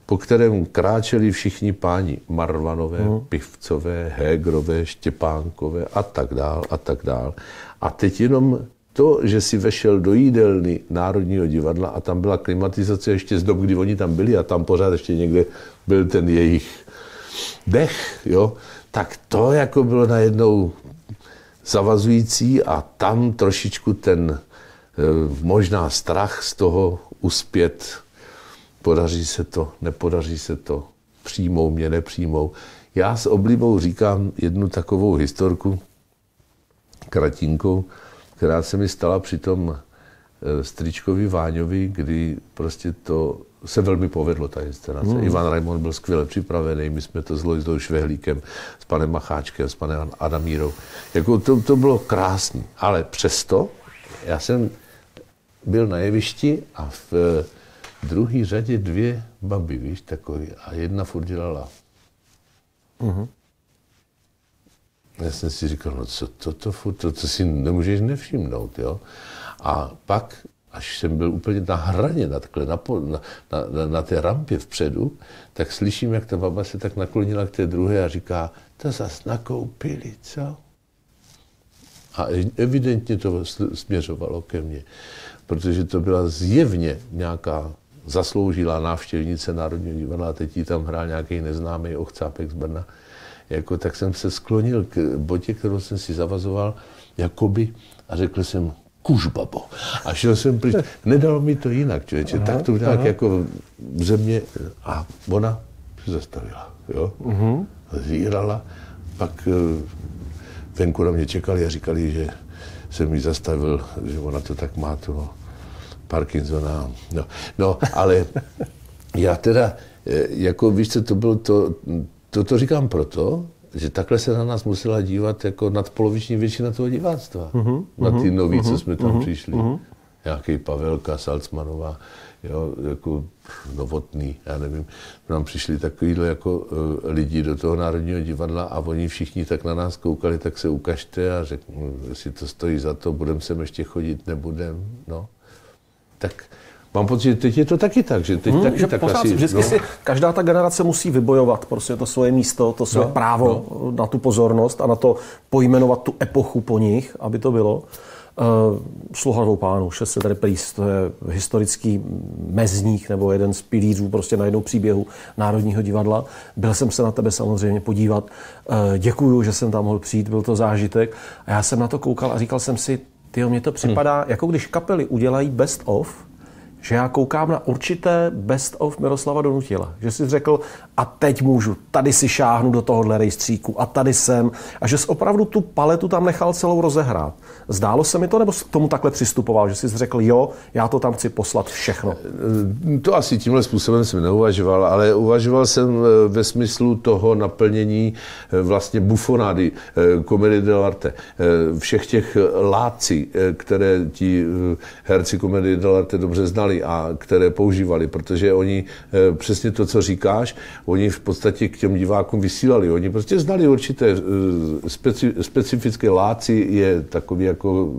po kterém kráčeli všichni páni Marvanové, mm. Pivcové, Hégrové, Štěpánkové a tak dál a tak dál. A teď jenom to, že si vešel do jídelny Národního divadla a tam byla klimatizace ještě z dob, kdy oni tam byli a tam pořád ještě někde byl ten jejich dech, jo, tak to jako bylo najednou zavazující a tam trošičku ten eh, možná strach z toho uspět, podaří se to, nepodaří se to, přijmou mě, nepřijmou. Já s oblibou říkám jednu takovou historku, kratinkou, která se mi stala při tom eh, Stričkovi Váňovi, kdy prostě to se velmi povedlo, ta inscenace. Hmm. Ivan Raimond byl skvěle připravený, my jsme to s Lojzou Švehlíkem, s panem Macháčkem, s panem Adamírou. Jako to, to bylo krásné, ale přesto já jsem byl na jevišti a v druhé řadě dvě baby, víš, takový, a jedna furt dělala. Hmm. Já jsem si říkal, no co to, to, to, to, to si nemůžeš nevšimnout, jo. A pak, až jsem byl úplně na hraně, na, takhle, na, na, na, na té rampě vpředu, tak slyším, jak ta baba se tak naklonila k té druhé a říká, to zas nakoupili, co? A evidentně to směřovalo ke mně, protože to byla zjevně nějaká zasloužilá návštěvnice Národního divadla a teď jí tam hrál nějaký neznámý ochcápek z Brna jako, tak jsem se sklonil k botě, kterou jsem si zavazoval, jakoby, a řekl jsem, kuž, babo. A šel jsem pryč. Nedalo mi to jinak, člověče. Aha, tak to nějak jako v země. A ona se zastavila. Jo? Uh-huh. Zírala. Pak eh, venku na mě čekali a říkali, že jsem mi zastavil, že ona to tak má, to Parkinsona. No, no ale já teda, eh, jako víš co, to bylo to, to, to říkám proto, že takhle se na nás musela dívat jako nadpoloviční většina toho diváctva. Uh-huh, na ty noví, uh-huh, co jsme tam uh-huh, přišli. Uh-huh. Nějaký Pavelka, Salcmanová, jo, jako novotný, já nevím. Nám přišli takovýhle jako uh, lidi do toho Národního divadla a oni všichni tak na nás koukali, tak se ukažte a řeknu, jestli to stojí za to, budeme sem ještě chodit, nebudem, no. Tak Mám pocit, že teď je to taky tak, že teď hmm, taky že tak pořád, asi, vždycky no. si, každá ta generace musí vybojovat prostě to svoje místo, to své no, právo no. na tu pozornost a na to pojmenovat tu epochu po nich, aby to bylo. Uh, Sluha dvou pánů, 600 repríz, to je historický mezník nebo jeden z pilířů prostě na jednou příběhu Národního divadla. Byl jsem se na tebe samozřejmě podívat. Uh, děkuju, že jsem tam mohl přijít, byl to zážitek. A já jsem na to koukal a říkal jsem si, ty mně to připadá, hmm. jako když kapely udělají best of, že já koukám na určité best of Miroslava Donutila. Že jsi řekl, a teď můžu, tady si šáhnu do tohohle rejstříku a tady jsem. A že jsi opravdu tu paletu tam nechal celou rozehrát. Zdálo se mi to, nebo k tomu takhle přistupoval, že jsi řekl, jo, já to tam chci poslat všechno? Eh, to asi tímhle způsobem jsem neuvažoval, ale uvažoval jsem eh, ve smyslu toho naplnění eh, vlastně bufonády, komedie dell'arte, všech těch lácí, které ti herci komedie dell'arte dobře znali a které používali, protože oni přesně to, co říkáš, oni v podstatě k těm divákům vysílali. Oni prostě znali určité speci, specifické láci, je takový jako,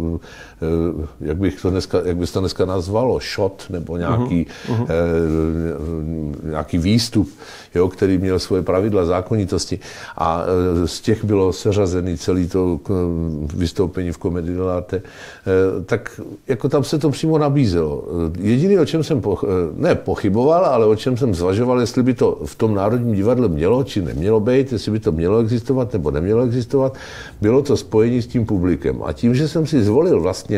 jak, bych to dneska, jak bys to dneska nazvalo, shot nebo nějaký, uh-huh. eh, nějaký výstup, jo, který měl svoje pravidla, zákonitosti. A eh, z těch bylo seřazený celý to vystoupení v komedii dell'arte. Eh, tak jako tam se to přímo nabízelo. Jediný, o čem jsem poch, ne pochyboval, ale o čem jsem zvažoval, jestli by to v tom Národním divadle mělo či nemělo být, jestli by to mělo existovat nebo nemělo existovat, bylo to spojení s tím publikem. A tím, že jsem si zvolil vlastně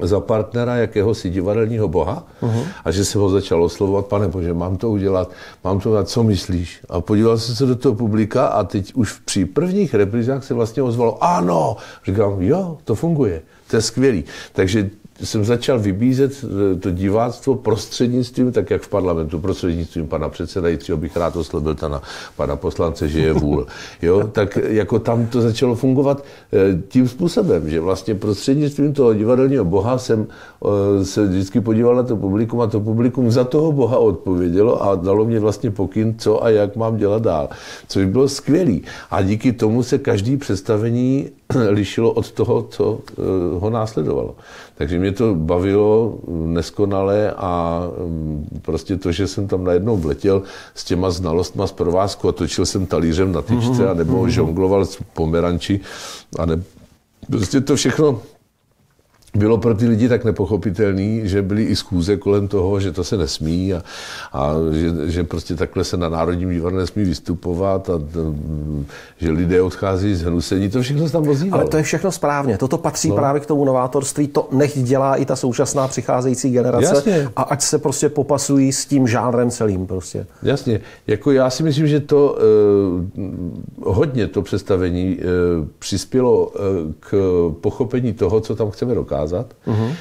za partnera jakéhosi divadelního boha uh-huh. a že se ho začal oslovovat, pane bože, mám to udělat, mám to udělat, co myslíš? A podíval jsem se do toho publika a teď už při prvních reprizách se vlastně ozvalo, ano, říkám, jo, to funguje, to je skvělý. Takže jsem začal vybízet eh, to diváctvo prostřednictvím, tak jak v parlamentu, prostřednictvím pana předsedajícího, bych rád oslovil pana, pana poslance, že je vůl. Jo? Tak jako tam to začalo fungovat eh, tím způsobem, že vlastně prostřednictvím toho divadelního boha jsem eh, se vždycky podíval na to publikum a to publikum za toho boha odpovědělo a dalo mě vlastně pokyn, co a jak mám dělat dál. Což bylo skvělý. A díky tomu se každý představení lišilo od toho, co eh, ho následovalo. Takže mě to bavilo neskonale a mm, prostě to, že jsem tam najednou vletěl s těma znalostma z provázku a točil jsem talířem na tyčce a nebo žongloval s pomeranči a ne, prostě to všechno bylo pro ty lidi tak nepochopitelný, že byly i schůze kolem toho, že to se nesmí a, a že, že prostě takhle se na Národním divadle nesmí vystupovat a že lidé odchází z hnusení. To všechno se tam ozývalo. Ale to je všechno správně. Toto patří no. právě k tomu novátorství. To nech dělá i ta současná přicházející generace. Jasně. A ať se prostě popasují s tím žánrem celým. Prostě. Jasně. Jako já si myslím, že to eh, hodně to představení eh, přispělo eh, k pochopení toho, co tam chceme dokázat ukázat, uh-huh.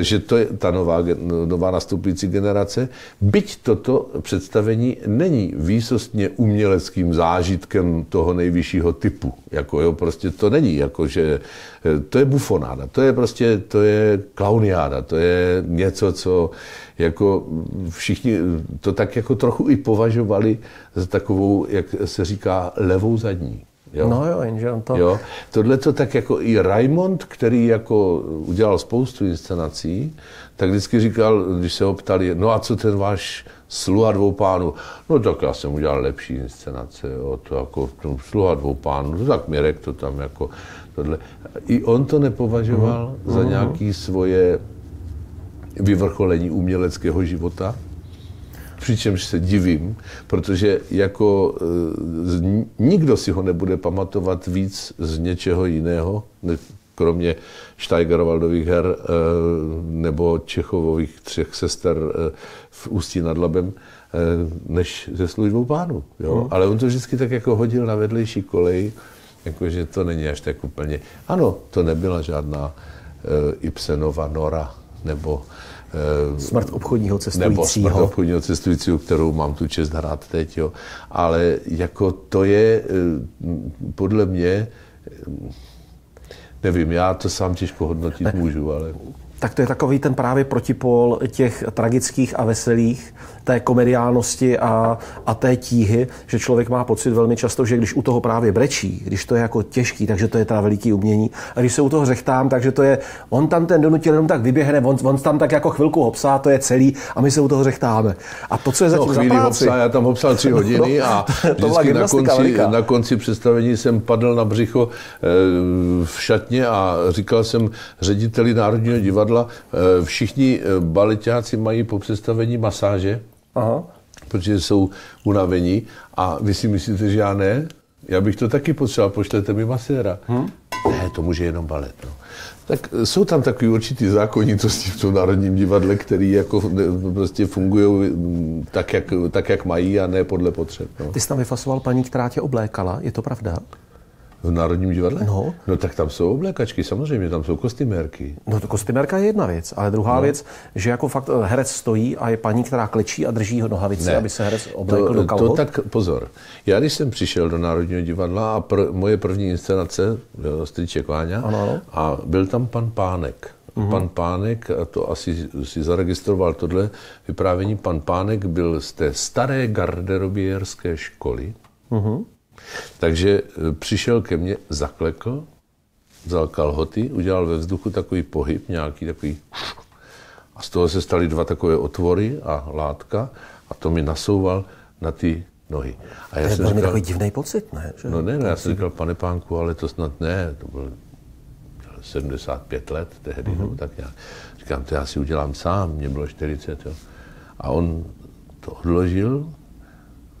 že to je ta nová, nová nastupující generace. Byť toto představení není výsostně uměleckým zážitkem toho nejvyššího typu. Jako jo, prostě to není, jako že eh, to je bufonáda, to je prostě, to je klauniáda, to je něco, co jako všichni to tak jako trochu i považovali za takovou, jak se říká, levou zadní. Jo? No jo, jenže on to... Jo? Tohle to tak jako i Raimond, který jako udělal spoustu inscenací, tak vždycky říkal, když se ho ptali, no a co ten váš sluha dvou pánů? No tak já jsem udělal lepší inscenace, jo? to jako no, sluha dvou pánů, no, tak Mirek to tam jako tohle. I on to nepovažoval uh-huh. za nějaký svoje vyvrcholení uměleckého života, Přičemž se divím, protože jako e, nikdo si ho nebude pamatovat víc z něčeho jiného, kromě Steigerwaldových her e, nebo Čechovových třech sester e, v Ústí nad Labem, než ze službou pánu. Jo? Hmm. Ale on to vždycky tak jako hodil na vedlejší kolej, jakože to není až tak úplně. Ano, to nebyla žádná Ibsenova Nora nebo Eh, smrt obchodního cestujícího. Nebo smrt obchodního cestujícího, kterou mám tu čest hrát teď. Jo. Ale jako to je eh, podle mě, eh, nevím, já to sám těžko hodnotit můžu, ale... Tak to je takový ten právě protipol těch tragických a veselých té komediálnosti a, a té tíhy, že člověk má pocit velmi často, že když u toho právě brečí, když to je jako těžký, takže to je ta veliký umění. A když se u toho řechtám, takže to je, on tam ten donutil jenom tak vyběhne, on, on tam tak jako chvilku hopsá, to je celý a my se u toho řechtáme. A to, co je zatím no, za práci, hopsá, já tam hopsal tři hodiny a to vždycky na konci, na konci představení jsem padl na břicho e, v šatně a říkal jsem řediteli Národního divadla, e, všichni eh, baletáci mají po představení masáže, Aha. protože jsou unavení a vy si myslíte, že já ne? Já bych to taky potřeboval, pošlete mi maséra. Hmm? Ne, to může jenom balet. No. Tak jsou tam takový určitý zákonitosti v tom Národním divadle, který jako prostě fungují mm, tak jak, tak, jak mají a ne podle potřeb. No. Ty jsi tam vyfasoval paní, která tě oblékala, je to pravda? V Národním divadle? No. no tak tam jsou oblékačky, samozřejmě, tam jsou kostymérky. No to kostymérka je jedna věc, ale druhá no. věc, že jako fakt eh, herec stojí a je paní, která klečí a drží ho nohavice, ne. aby se herec oblékl to, do kalhot. To tak pozor. Já když jsem přišel do Národního divadla a pr, moje první inscenace, Stříček Váňa, ano, ano. a byl tam pan Pánek. Uh-huh. Pan Pánek, a to asi si zaregistroval tohle vyprávění, pan Pánek byl z té staré garderobierské školy, uh-huh takže e, přišel ke mně, zaklekl, vzal kalhoty, udělal ve vzduchu takový pohyb, nějaký takový a z toho se staly dva takové otvory a látka a to mi nasouval na ty nohy. A já to jsem říkal, takový divný pocit, ne? Že? No ne, no, já jsem říkal, pane pánku, ale to snad ne, to byl 75 let tehdy, mm-hmm. nebo tak nějak. Říkám, to já si udělám sám, mě bylo 40. Jo. A on to odložil,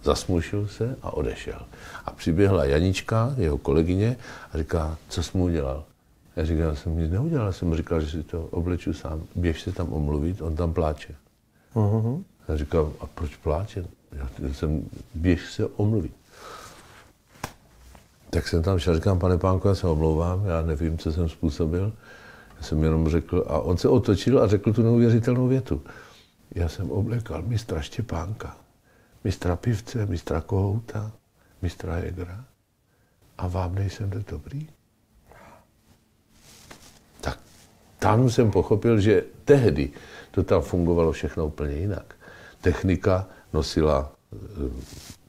zasmušil se a odešel. A přiběhla Janička, jeho kolegyně, a říká, co jsi mu udělal? Já říkám, já jsem nic neudělal, jsem mu říkal, že si to obleču sám, běž se tam omluvit, on tam pláče. Uh-huh. Já říkám, a proč pláče? Já jsem, běž se omluvit. Tak jsem tam šel, říkám, pane pánku, já se omlouvám, já nevím, co jsem způsobil. Já jsem jenom řekl, a on se otočil a řekl tu neuvěřitelnou větu. Já jsem oblékal mistra Štěpánka, mistra Pivce, mistra Kohouta, mistra Hegera a vám nejsem to dobrý? Tak tam jsem pochopil, že tehdy to tam fungovalo všechno úplně jinak. Technika nosila eh,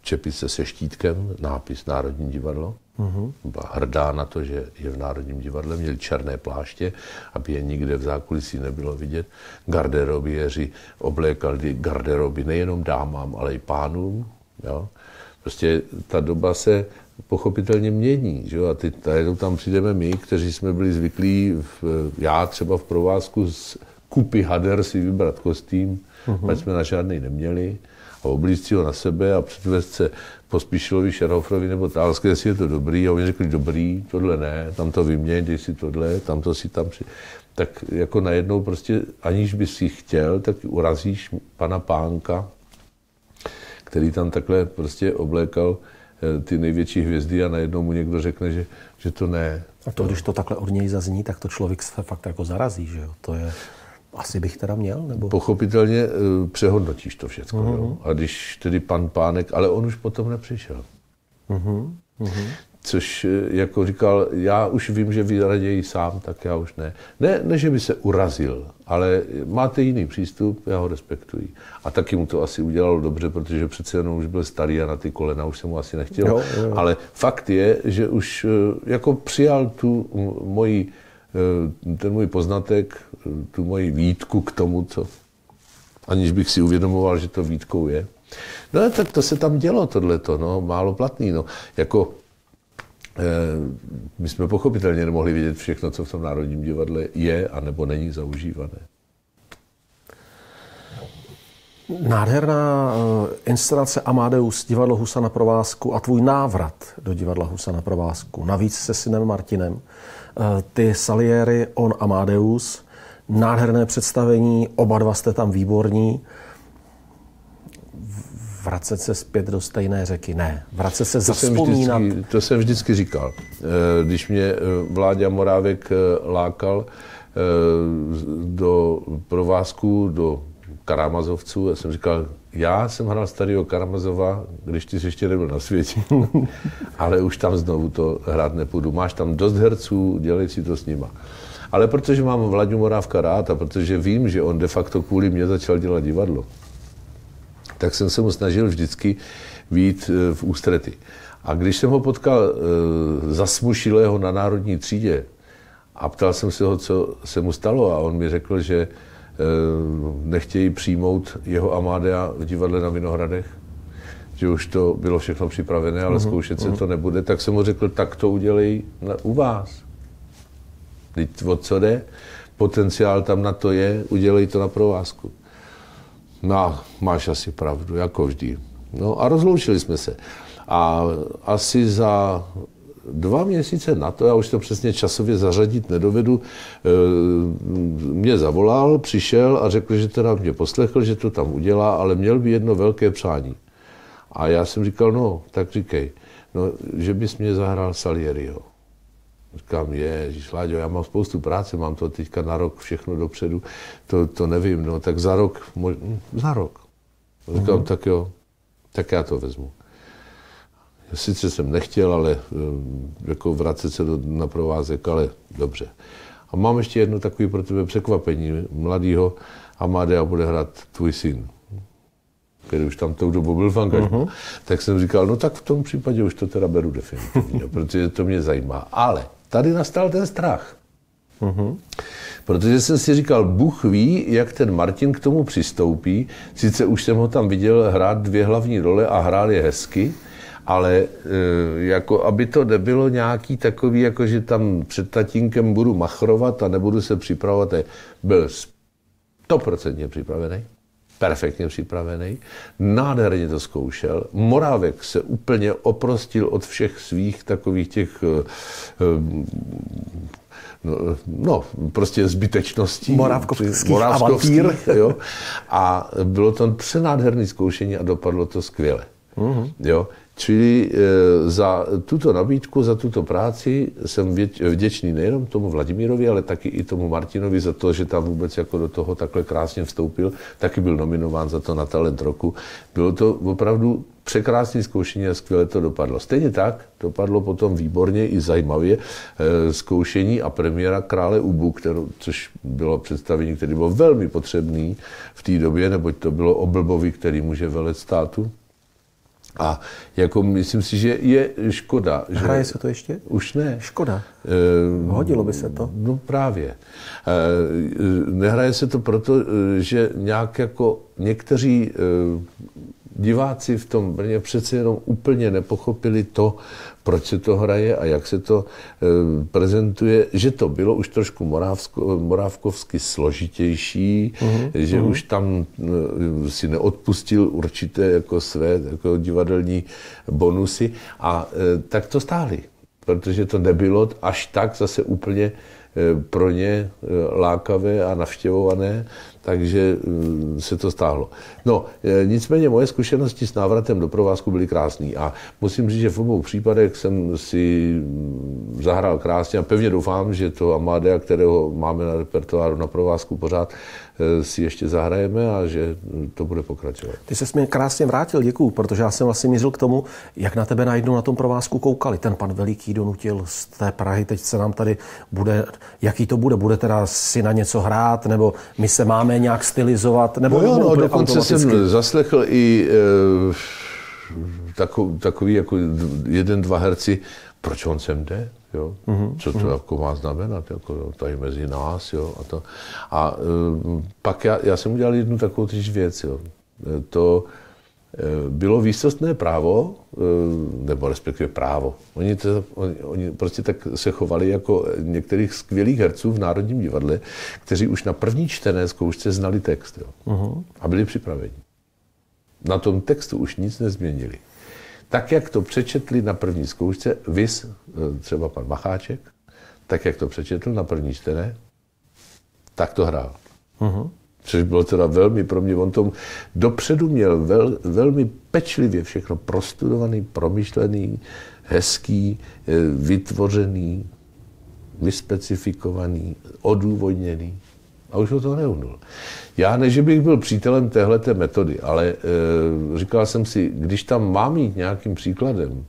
čepice se štítkem, nápis Národní divadlo. Mm-hmm. Byla hrdá na to, že je v Národním divadle, měli černé pláště, aby je nikde v zákulisí nebylo vidět. Garderobiéři oblékali garderoby nejenom dámám, ale i pánům. Jo? Prostě ta doba se pochopitelně mění. Že? A teď tam přijdeme my, kteří jsme byli zvyklí, v, já třeba v provázku z kupy hader si vybrat kostým, uh-huh. jsme na žádný neměli a oblíct ho na sebe a předvést se Pospíšilovi, Šerhofrovi nebo Tálské, jestli je to dobrý. A oni řekli, dobrý, tohle ne, tam to vyměň, dej si tohle, tam to si tam při... Tak jako najednou prostě, aniž by si chtěl, tak urazíš pana pánka, který tam takhle prostě oblékal eh, ty největší hvězdy a najednou mu někdo řekne, že, že to ne. A to, když to takhle od něj zazní, tak to člověk se fakt jako zarazí, že jo? To je... Asi bych teda měl, nebo? Pochopitelně eh, přehodnotíš to všechno. Uh-huh. Jo? A když tedy pan Pánek, ale on už potom nepřišel. Uh-huh. Uh-huh. Což, eh, jako říkal, já už vím, že vy raději sám, tak já už ne. Ne, ne že by se urazil, ale máte jiný přístup, já ho respektuji. A taky mu to asi udělalo dobře, protože přece jenom už byl starý a na ty kolena už se mu asi nechtěl. Jo, jo. Ale fakt je, že už eh, jako přijal tu moji ten můj poznatek, tu moji výtku k tomu, co, aniž bych si uvědomoval, že to výtkou je. No tak to se tam dělo, tohleto, no, málo platný, no. Jako, eh, my jsme pochopitelně nemohli vidět všechno, co v tom Národním divadle je a nebo není zaužívané. Nádherná inscenace Amadeus, divadlo Husa na provázku a tvůj návrat do divadla Husa na provázku, navíc se synem Martinem. Eh, ty Salieri, on Amadeus, nádherné představení, oba dva jste tam výborní. Vracet se zpět do stejné řeky, ne. Vracet se to zaspomínat. Jsem vždycky, to jsem vždycky říkal. Eh, když mě eh, Vláďa Morávek lákal do provázku, do Karamazovců, já jsem říkal, já jsem hrál starého Karamazova, když ty jsi ještě nebyl na světě, ale už tam znovu to hrát nepůjdu. Máš tam dost herců, dělej si to s nima. Ale protože mám Vlaďu Morávka rád a protože vím, že on de facto kvůli mě začal dělat divadlo, tak jsem se mu snažil vždycky být eh, v ústrety. A když jsem ho potkal e, zasmušilého na národní třídě a ptal jsem se ho, co se mu stalo a on mi řekl, že Eh, nechtějí přijmout jeho Amadea v divadle na Vinohradech, že už to bylo všechno připravené, ale uh-huh, zkoušet se mhm. to nebude, tak jsem mu řekl, tak to udělej na, u vás. Teď o co jde? Potenciál tam na to je, udělej to na provázku. No, máš asi pravdu, jako vždy. No a rozloučili jsme se. A asi za dva měsíce na to, já už to přesně časově zařadit nedovedu, eh, mě zavolal, přišel a řekl, že teda mě poslechl, že to tam udělá, ale měl by jedno velké přání. A já jsem říkal, no, tak říkej, no, že bys mě zahrál Salieriho. Říkám, je, Láďo, já mám spoustu práce, mám to teďka na rok všechno dopředu, to, to nevím, no, tak za rok, mož, hm, za rok. Říkám, mm-hmm. tak jo, tak já to vezmu. Sice jsem nechtěl, ale eh, jako vracet se do, na provázek, ale dobře. A mám ještě jedno takové pro tebe překvapení. Mladýho Amadea bude hrát tvůj syn, který už tam tou dobu byl v uh-huh. Tak jsem říkal, no tak v tom případě už to teda beru definitivně, protože to mě zajímá. Ale tady nastal ten strach. Uh-huh. Protože jsem si říkal, Bůh ví, jak ten Martin k tomu přistoupí. Sice už jsem ho tam viděl hrát dvě hlavní role a hrál je hezky, ale e, jako aby to nebylo nějaký takový, jako že tam před tatínkem budu machrovat a nebudu se připravovat. Byl stoprocentně připravený, perfektně připravený, nádherně to zkoušel. Morávek se úplně oprostil od všech svých takových těch e, e, no, no, prostě zbytečností. Moravkovských Moravskovských, jo. A bylo to přenádherné zkoušení a dopadlo to skvěle. Mm-hmm. Jo. Čili e, za tuto nabídku, za tuto práci jsem vděčný nejenom tomu Vladimírovi, ale taky i tomu Martinovi za to, že tam vůbec jako do toho takhle krásně vstoupil. Taky byl nominován za to na talent roku. Bylo to opravdu překrásné zkoušení a skvěle to dopadlo. Stejně tak dopadlo potom výborně i zajímavě e, zkoušení a premiéra Krále Ubu, kterou, což bylo představení, které bylo velmi potřebné v té době, neboť to bylo o Blbovi, který může velet státu A jako myslím si, že je škoda. Že... Hraje se to ještě? Už ne. Škoda. E, Hodilo by se to? No právě. E, nehraje se to proto, že nějak jako někteří e, diváci v tom Brně přece jenom úplně nepochopili to, proč se to hraje a jak se to e, prezentuje, že to bylo už trošku morávsko, morávkovsky složitější, uh-huh, že uh-huh. už tam e, si neodpustil určité jako své jako divadelní bonusy. A e, tak to stáli, protože to nebylo až tak zase úplně pro ně lákavé a navštěvované, takže mm, se to stáhlo. No, e, nicméně moje zkušenosti s návratem do provázku byly krásné a musím říct, že v obou případech jsem si mm, zahrál krásně a pevně doufám, že to Amadea, kterého máme na repertoáru na provázku pořád, si ještě zahrajeme a že to bude pokračovat. Ty se mě krásně vrátil, děkuju, protože já jsem vlastně mířil k tomu, jak na tebe najednou na tom provázku koukali. Ten pan Veliký donutil z té Prahy, teď se nám tady bude, jaký to bude, bude teda si na něco hrát, nebo my se máme nějak stylizovat? Nebo no jo, no, dokonce jsem zaslechl i e, takový, takový jako jeden, dva herci, proč on sem jde? Jo? Mm-hmm. Co to mm-hmm. jako má znamenat, jako tady mezi nás, jo? A, to. a e, pak já, já jsem udělal jednu takovou třiž věc, jo? E, to, Eh, bylo výsostné právo, eh, nebo respektive právo. Oni, to, oni, oni prostě tak se chovali jako některých skvělých herců v Národním divadle, kteří už na první čtené zkoušce znali text jo, uh-huh. a byli připraveni. Na tom textu už nic nezměnili. Tak, jak to přečetli na první zkoušce, vys, eh, třeba pan Macháček, tak, jak to přečetl na první čtené, tak to hrál. Uh-huh což bylo teda velmi pro mě. On tom dopředu měl vel, velmi pečlivě všechno prostudovaný, promyšlený, hezký, eh, vytvořený, vyspecifikovaný, odůvodněný. A už ho to neuhnul. Já ne, že bych byl přítelem téhleté metody, ale e, říkal jsem si, když tam mám jít nějakým příkladem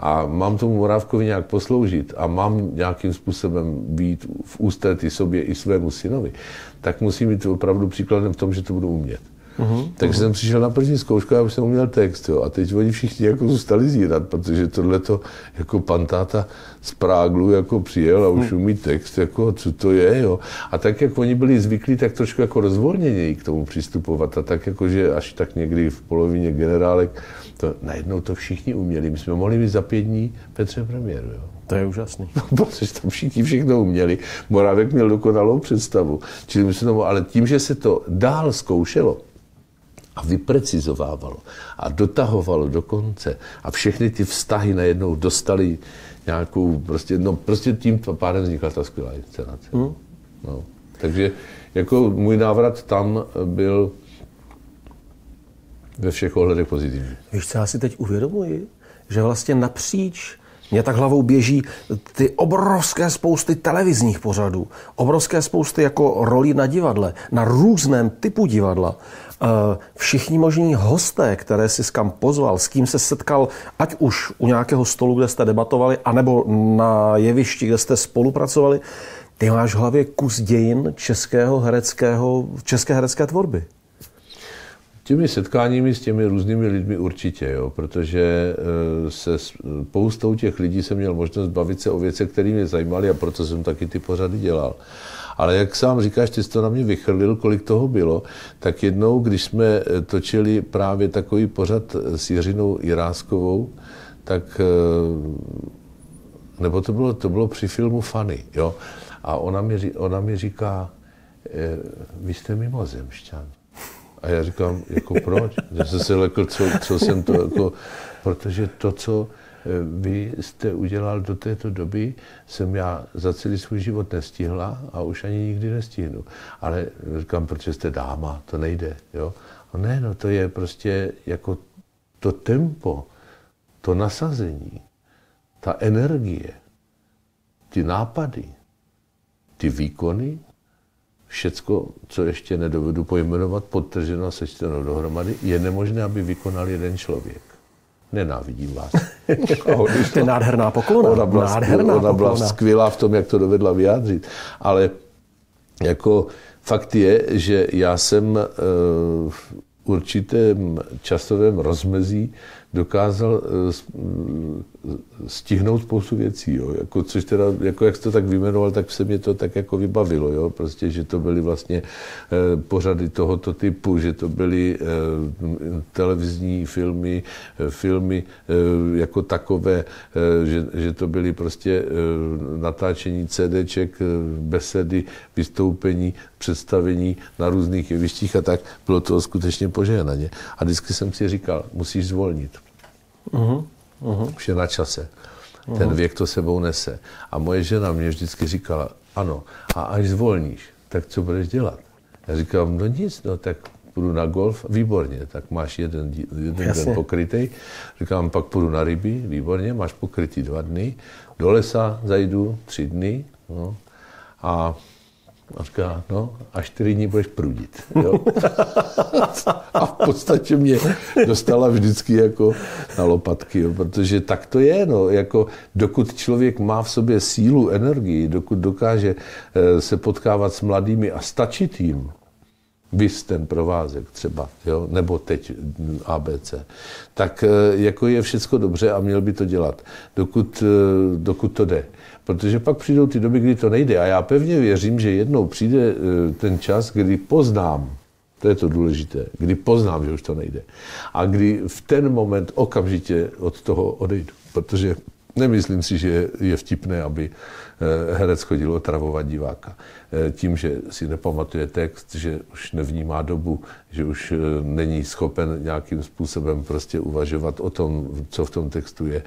a mám tomu Morávkovi nějak posloužit a mám nějakým způsobem být v ústretí sobě i svému synovi, tak musím být opravdu příkladem v tom, že to budu umět. Uh-huh, Takže uh-huh. jsem přišel na první zkoušku a už jsem uměl text. Jo. A teď oni všichni jako zůstali zírat, protože tohle to jako pan táta z Práglu jako přijel a už uh-huh. umí text, jako co to je. Jo. A tak, jak oni byli zvyklí, tak trošku jako rozvolněněji k tomu přistupovat. A tak jako, že až tak někdy v polovině generálek, to najednou to všichni uměli. My jsme mohli mít za pět dní Petře premiéru. Jo. To je úžasný. No, protože tam všichni všechno uměli. Moravek měl dokonalou představu. Čili my se tomu, ale tím, že se to dál zkoušelo, a vyprecizovávalo a dotahovalo do konce a všechny ty vztahy najednou dostali nějakou, prostě, no, prostě tím pádem vznikla ta skvělá inscenace. Mm. No. Takže jako můj návrat tam byl ve všech ohledech pozitivní. Víš, co já si teď uvědomuji? Že vlastně napříč mě tak hlavou běží ty obrovské spousty televizních pořadů, obrovské spousty jako rolí na divadle, na různém typu divadla. Eh, všichni možní hosté, které si kam pozval, s kým se setkal, ať už u nějakého stolu, kde jste debatovali, anebo na jevišti, kde jste spolupracovali, ty máš v hlavě kus dějin českého hereckého, české herecké tvorby. Těmi setkáními s těmi různými lidmi určitě, jo, protože eh, se spoustou těch lidí jsem měl možnost bavit se o věcech, které mě zajímaly a proto jsem taky ty pořady dělal. Ale jak sám říkáš, ty jsi to na mě vychrlil, kolik toho bylo, tak jednou, když jsme eh, točili právě takový pořad s Jiřinou Jiráskovou, tak eh, nebo to bylo, to bylo při filmu Fanny, jo, a ona mi, ona mi říká, vy jste mimozemšťan. A já říkám, jako proč? Já jsem se lekl, co, co jsem to, jako, protože to, co eh, vy jste udělal do této doby, jsem já za celý svůj život nestihla a už ani nikdy nestihnu. Ale říkám, protože jste dáma, to nejde. Jo? A ne, no to je prostě jako to tempo, to nasazení, ta energie, ty nápady, ty výkony, všecko, co ještě nedovedu pojmenovat, podtrženo a sečteno dohromady, je nemožné, aby vykonal jeden člověk. Nenávidím vás. to je nádherná poklona. Ona byla, nádherná ona byla poklona. skvělá v tom, jak to dovedla vyjádřit. Ale jako fakt je, že já jsem v určitém časovém rozmezí dokázal stihnout spoustu věcí, jo. Jako, což teda, jako jak jsi to tak vyjmenoval, tak se mě to tak jako vybavilo, jo. Prostě, že to byly vlastně eh, pořady tohoto typu, že to byly eh, televizní filmy, eh, filmy eh, jako takové, eh, že, že to byly prostě eh, natáčení CDček, eh, besedy, vystoupení, představení na různých jevištích a tak. Bylo to skutečně požehnaně. A vždycky jsem si říkal, musíš zvolnit. Uh-huh. Uh-huh. Už je na čase. Uh-huh. Ten věk to sebou nese. A moje žena mě vždycky říkala, ano, a až zvolníš, tak co budeš dělat? Já říkám, no nic, no tak půjdu na golf, výborně, tak máš jeden, jeden den pokrytý. Říkám, pak půjdu na ryby, výborně, máš pokrytý dva dny. Do lesa zajdu tři dny. No. A a říká, no, a čtyři dní budeš prudit. Jo? a v podstatě mě dostala vždycky jako na lopatky, jo? protože tak to je, no, jako dokud člověk má v sobě sílu, energii, dokud dokáže eh, se potkávat s mladými a stačit jim, vys ten provázek třeba, jo? nebo teď ABC, tak eh, jako je všecko dobře a měl by to dělat, dokud, eh, dokud to jde. Protože pak přijdou ty doby, kdy to nejde. A já pevně věřím, že jednou přijde eh, ten čas, kdy poznám, to je to důležité, kdy poznám, že už to nejde. A kdy v ten moment okamžitě od toho odejdu. Protože nemyslím si, že je vtipné, aby herec chodil otravovat diváka. Eh, tím, že si nepamatuje text, že už nevnímá dobu, že už není schopen nějakým způsobem prostě uvažovat o tom, co v tom textu je.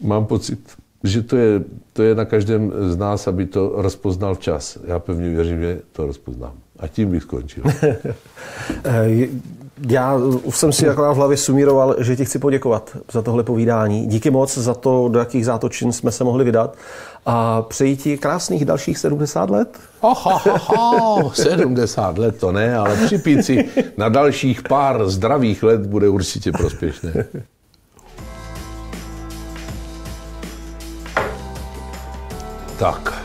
Mám pocit, že to je, to je na každém z nás, aby to rozpoznal včas. Já pevně věřím, že to rozpoznám. A tím bych skončil. Já už jsem si jako v hlavě sumíroval, že ti chci poděkovat za tohle povídání. Díky moc za to, do jakých zátočin jsme se mohli vydat. A přeji ti krásných dalších 70 let. Oh, oh, oh, 70 let to ne, ale připít si na dalších pár zdravých let bude určitě prospěšné. Tak.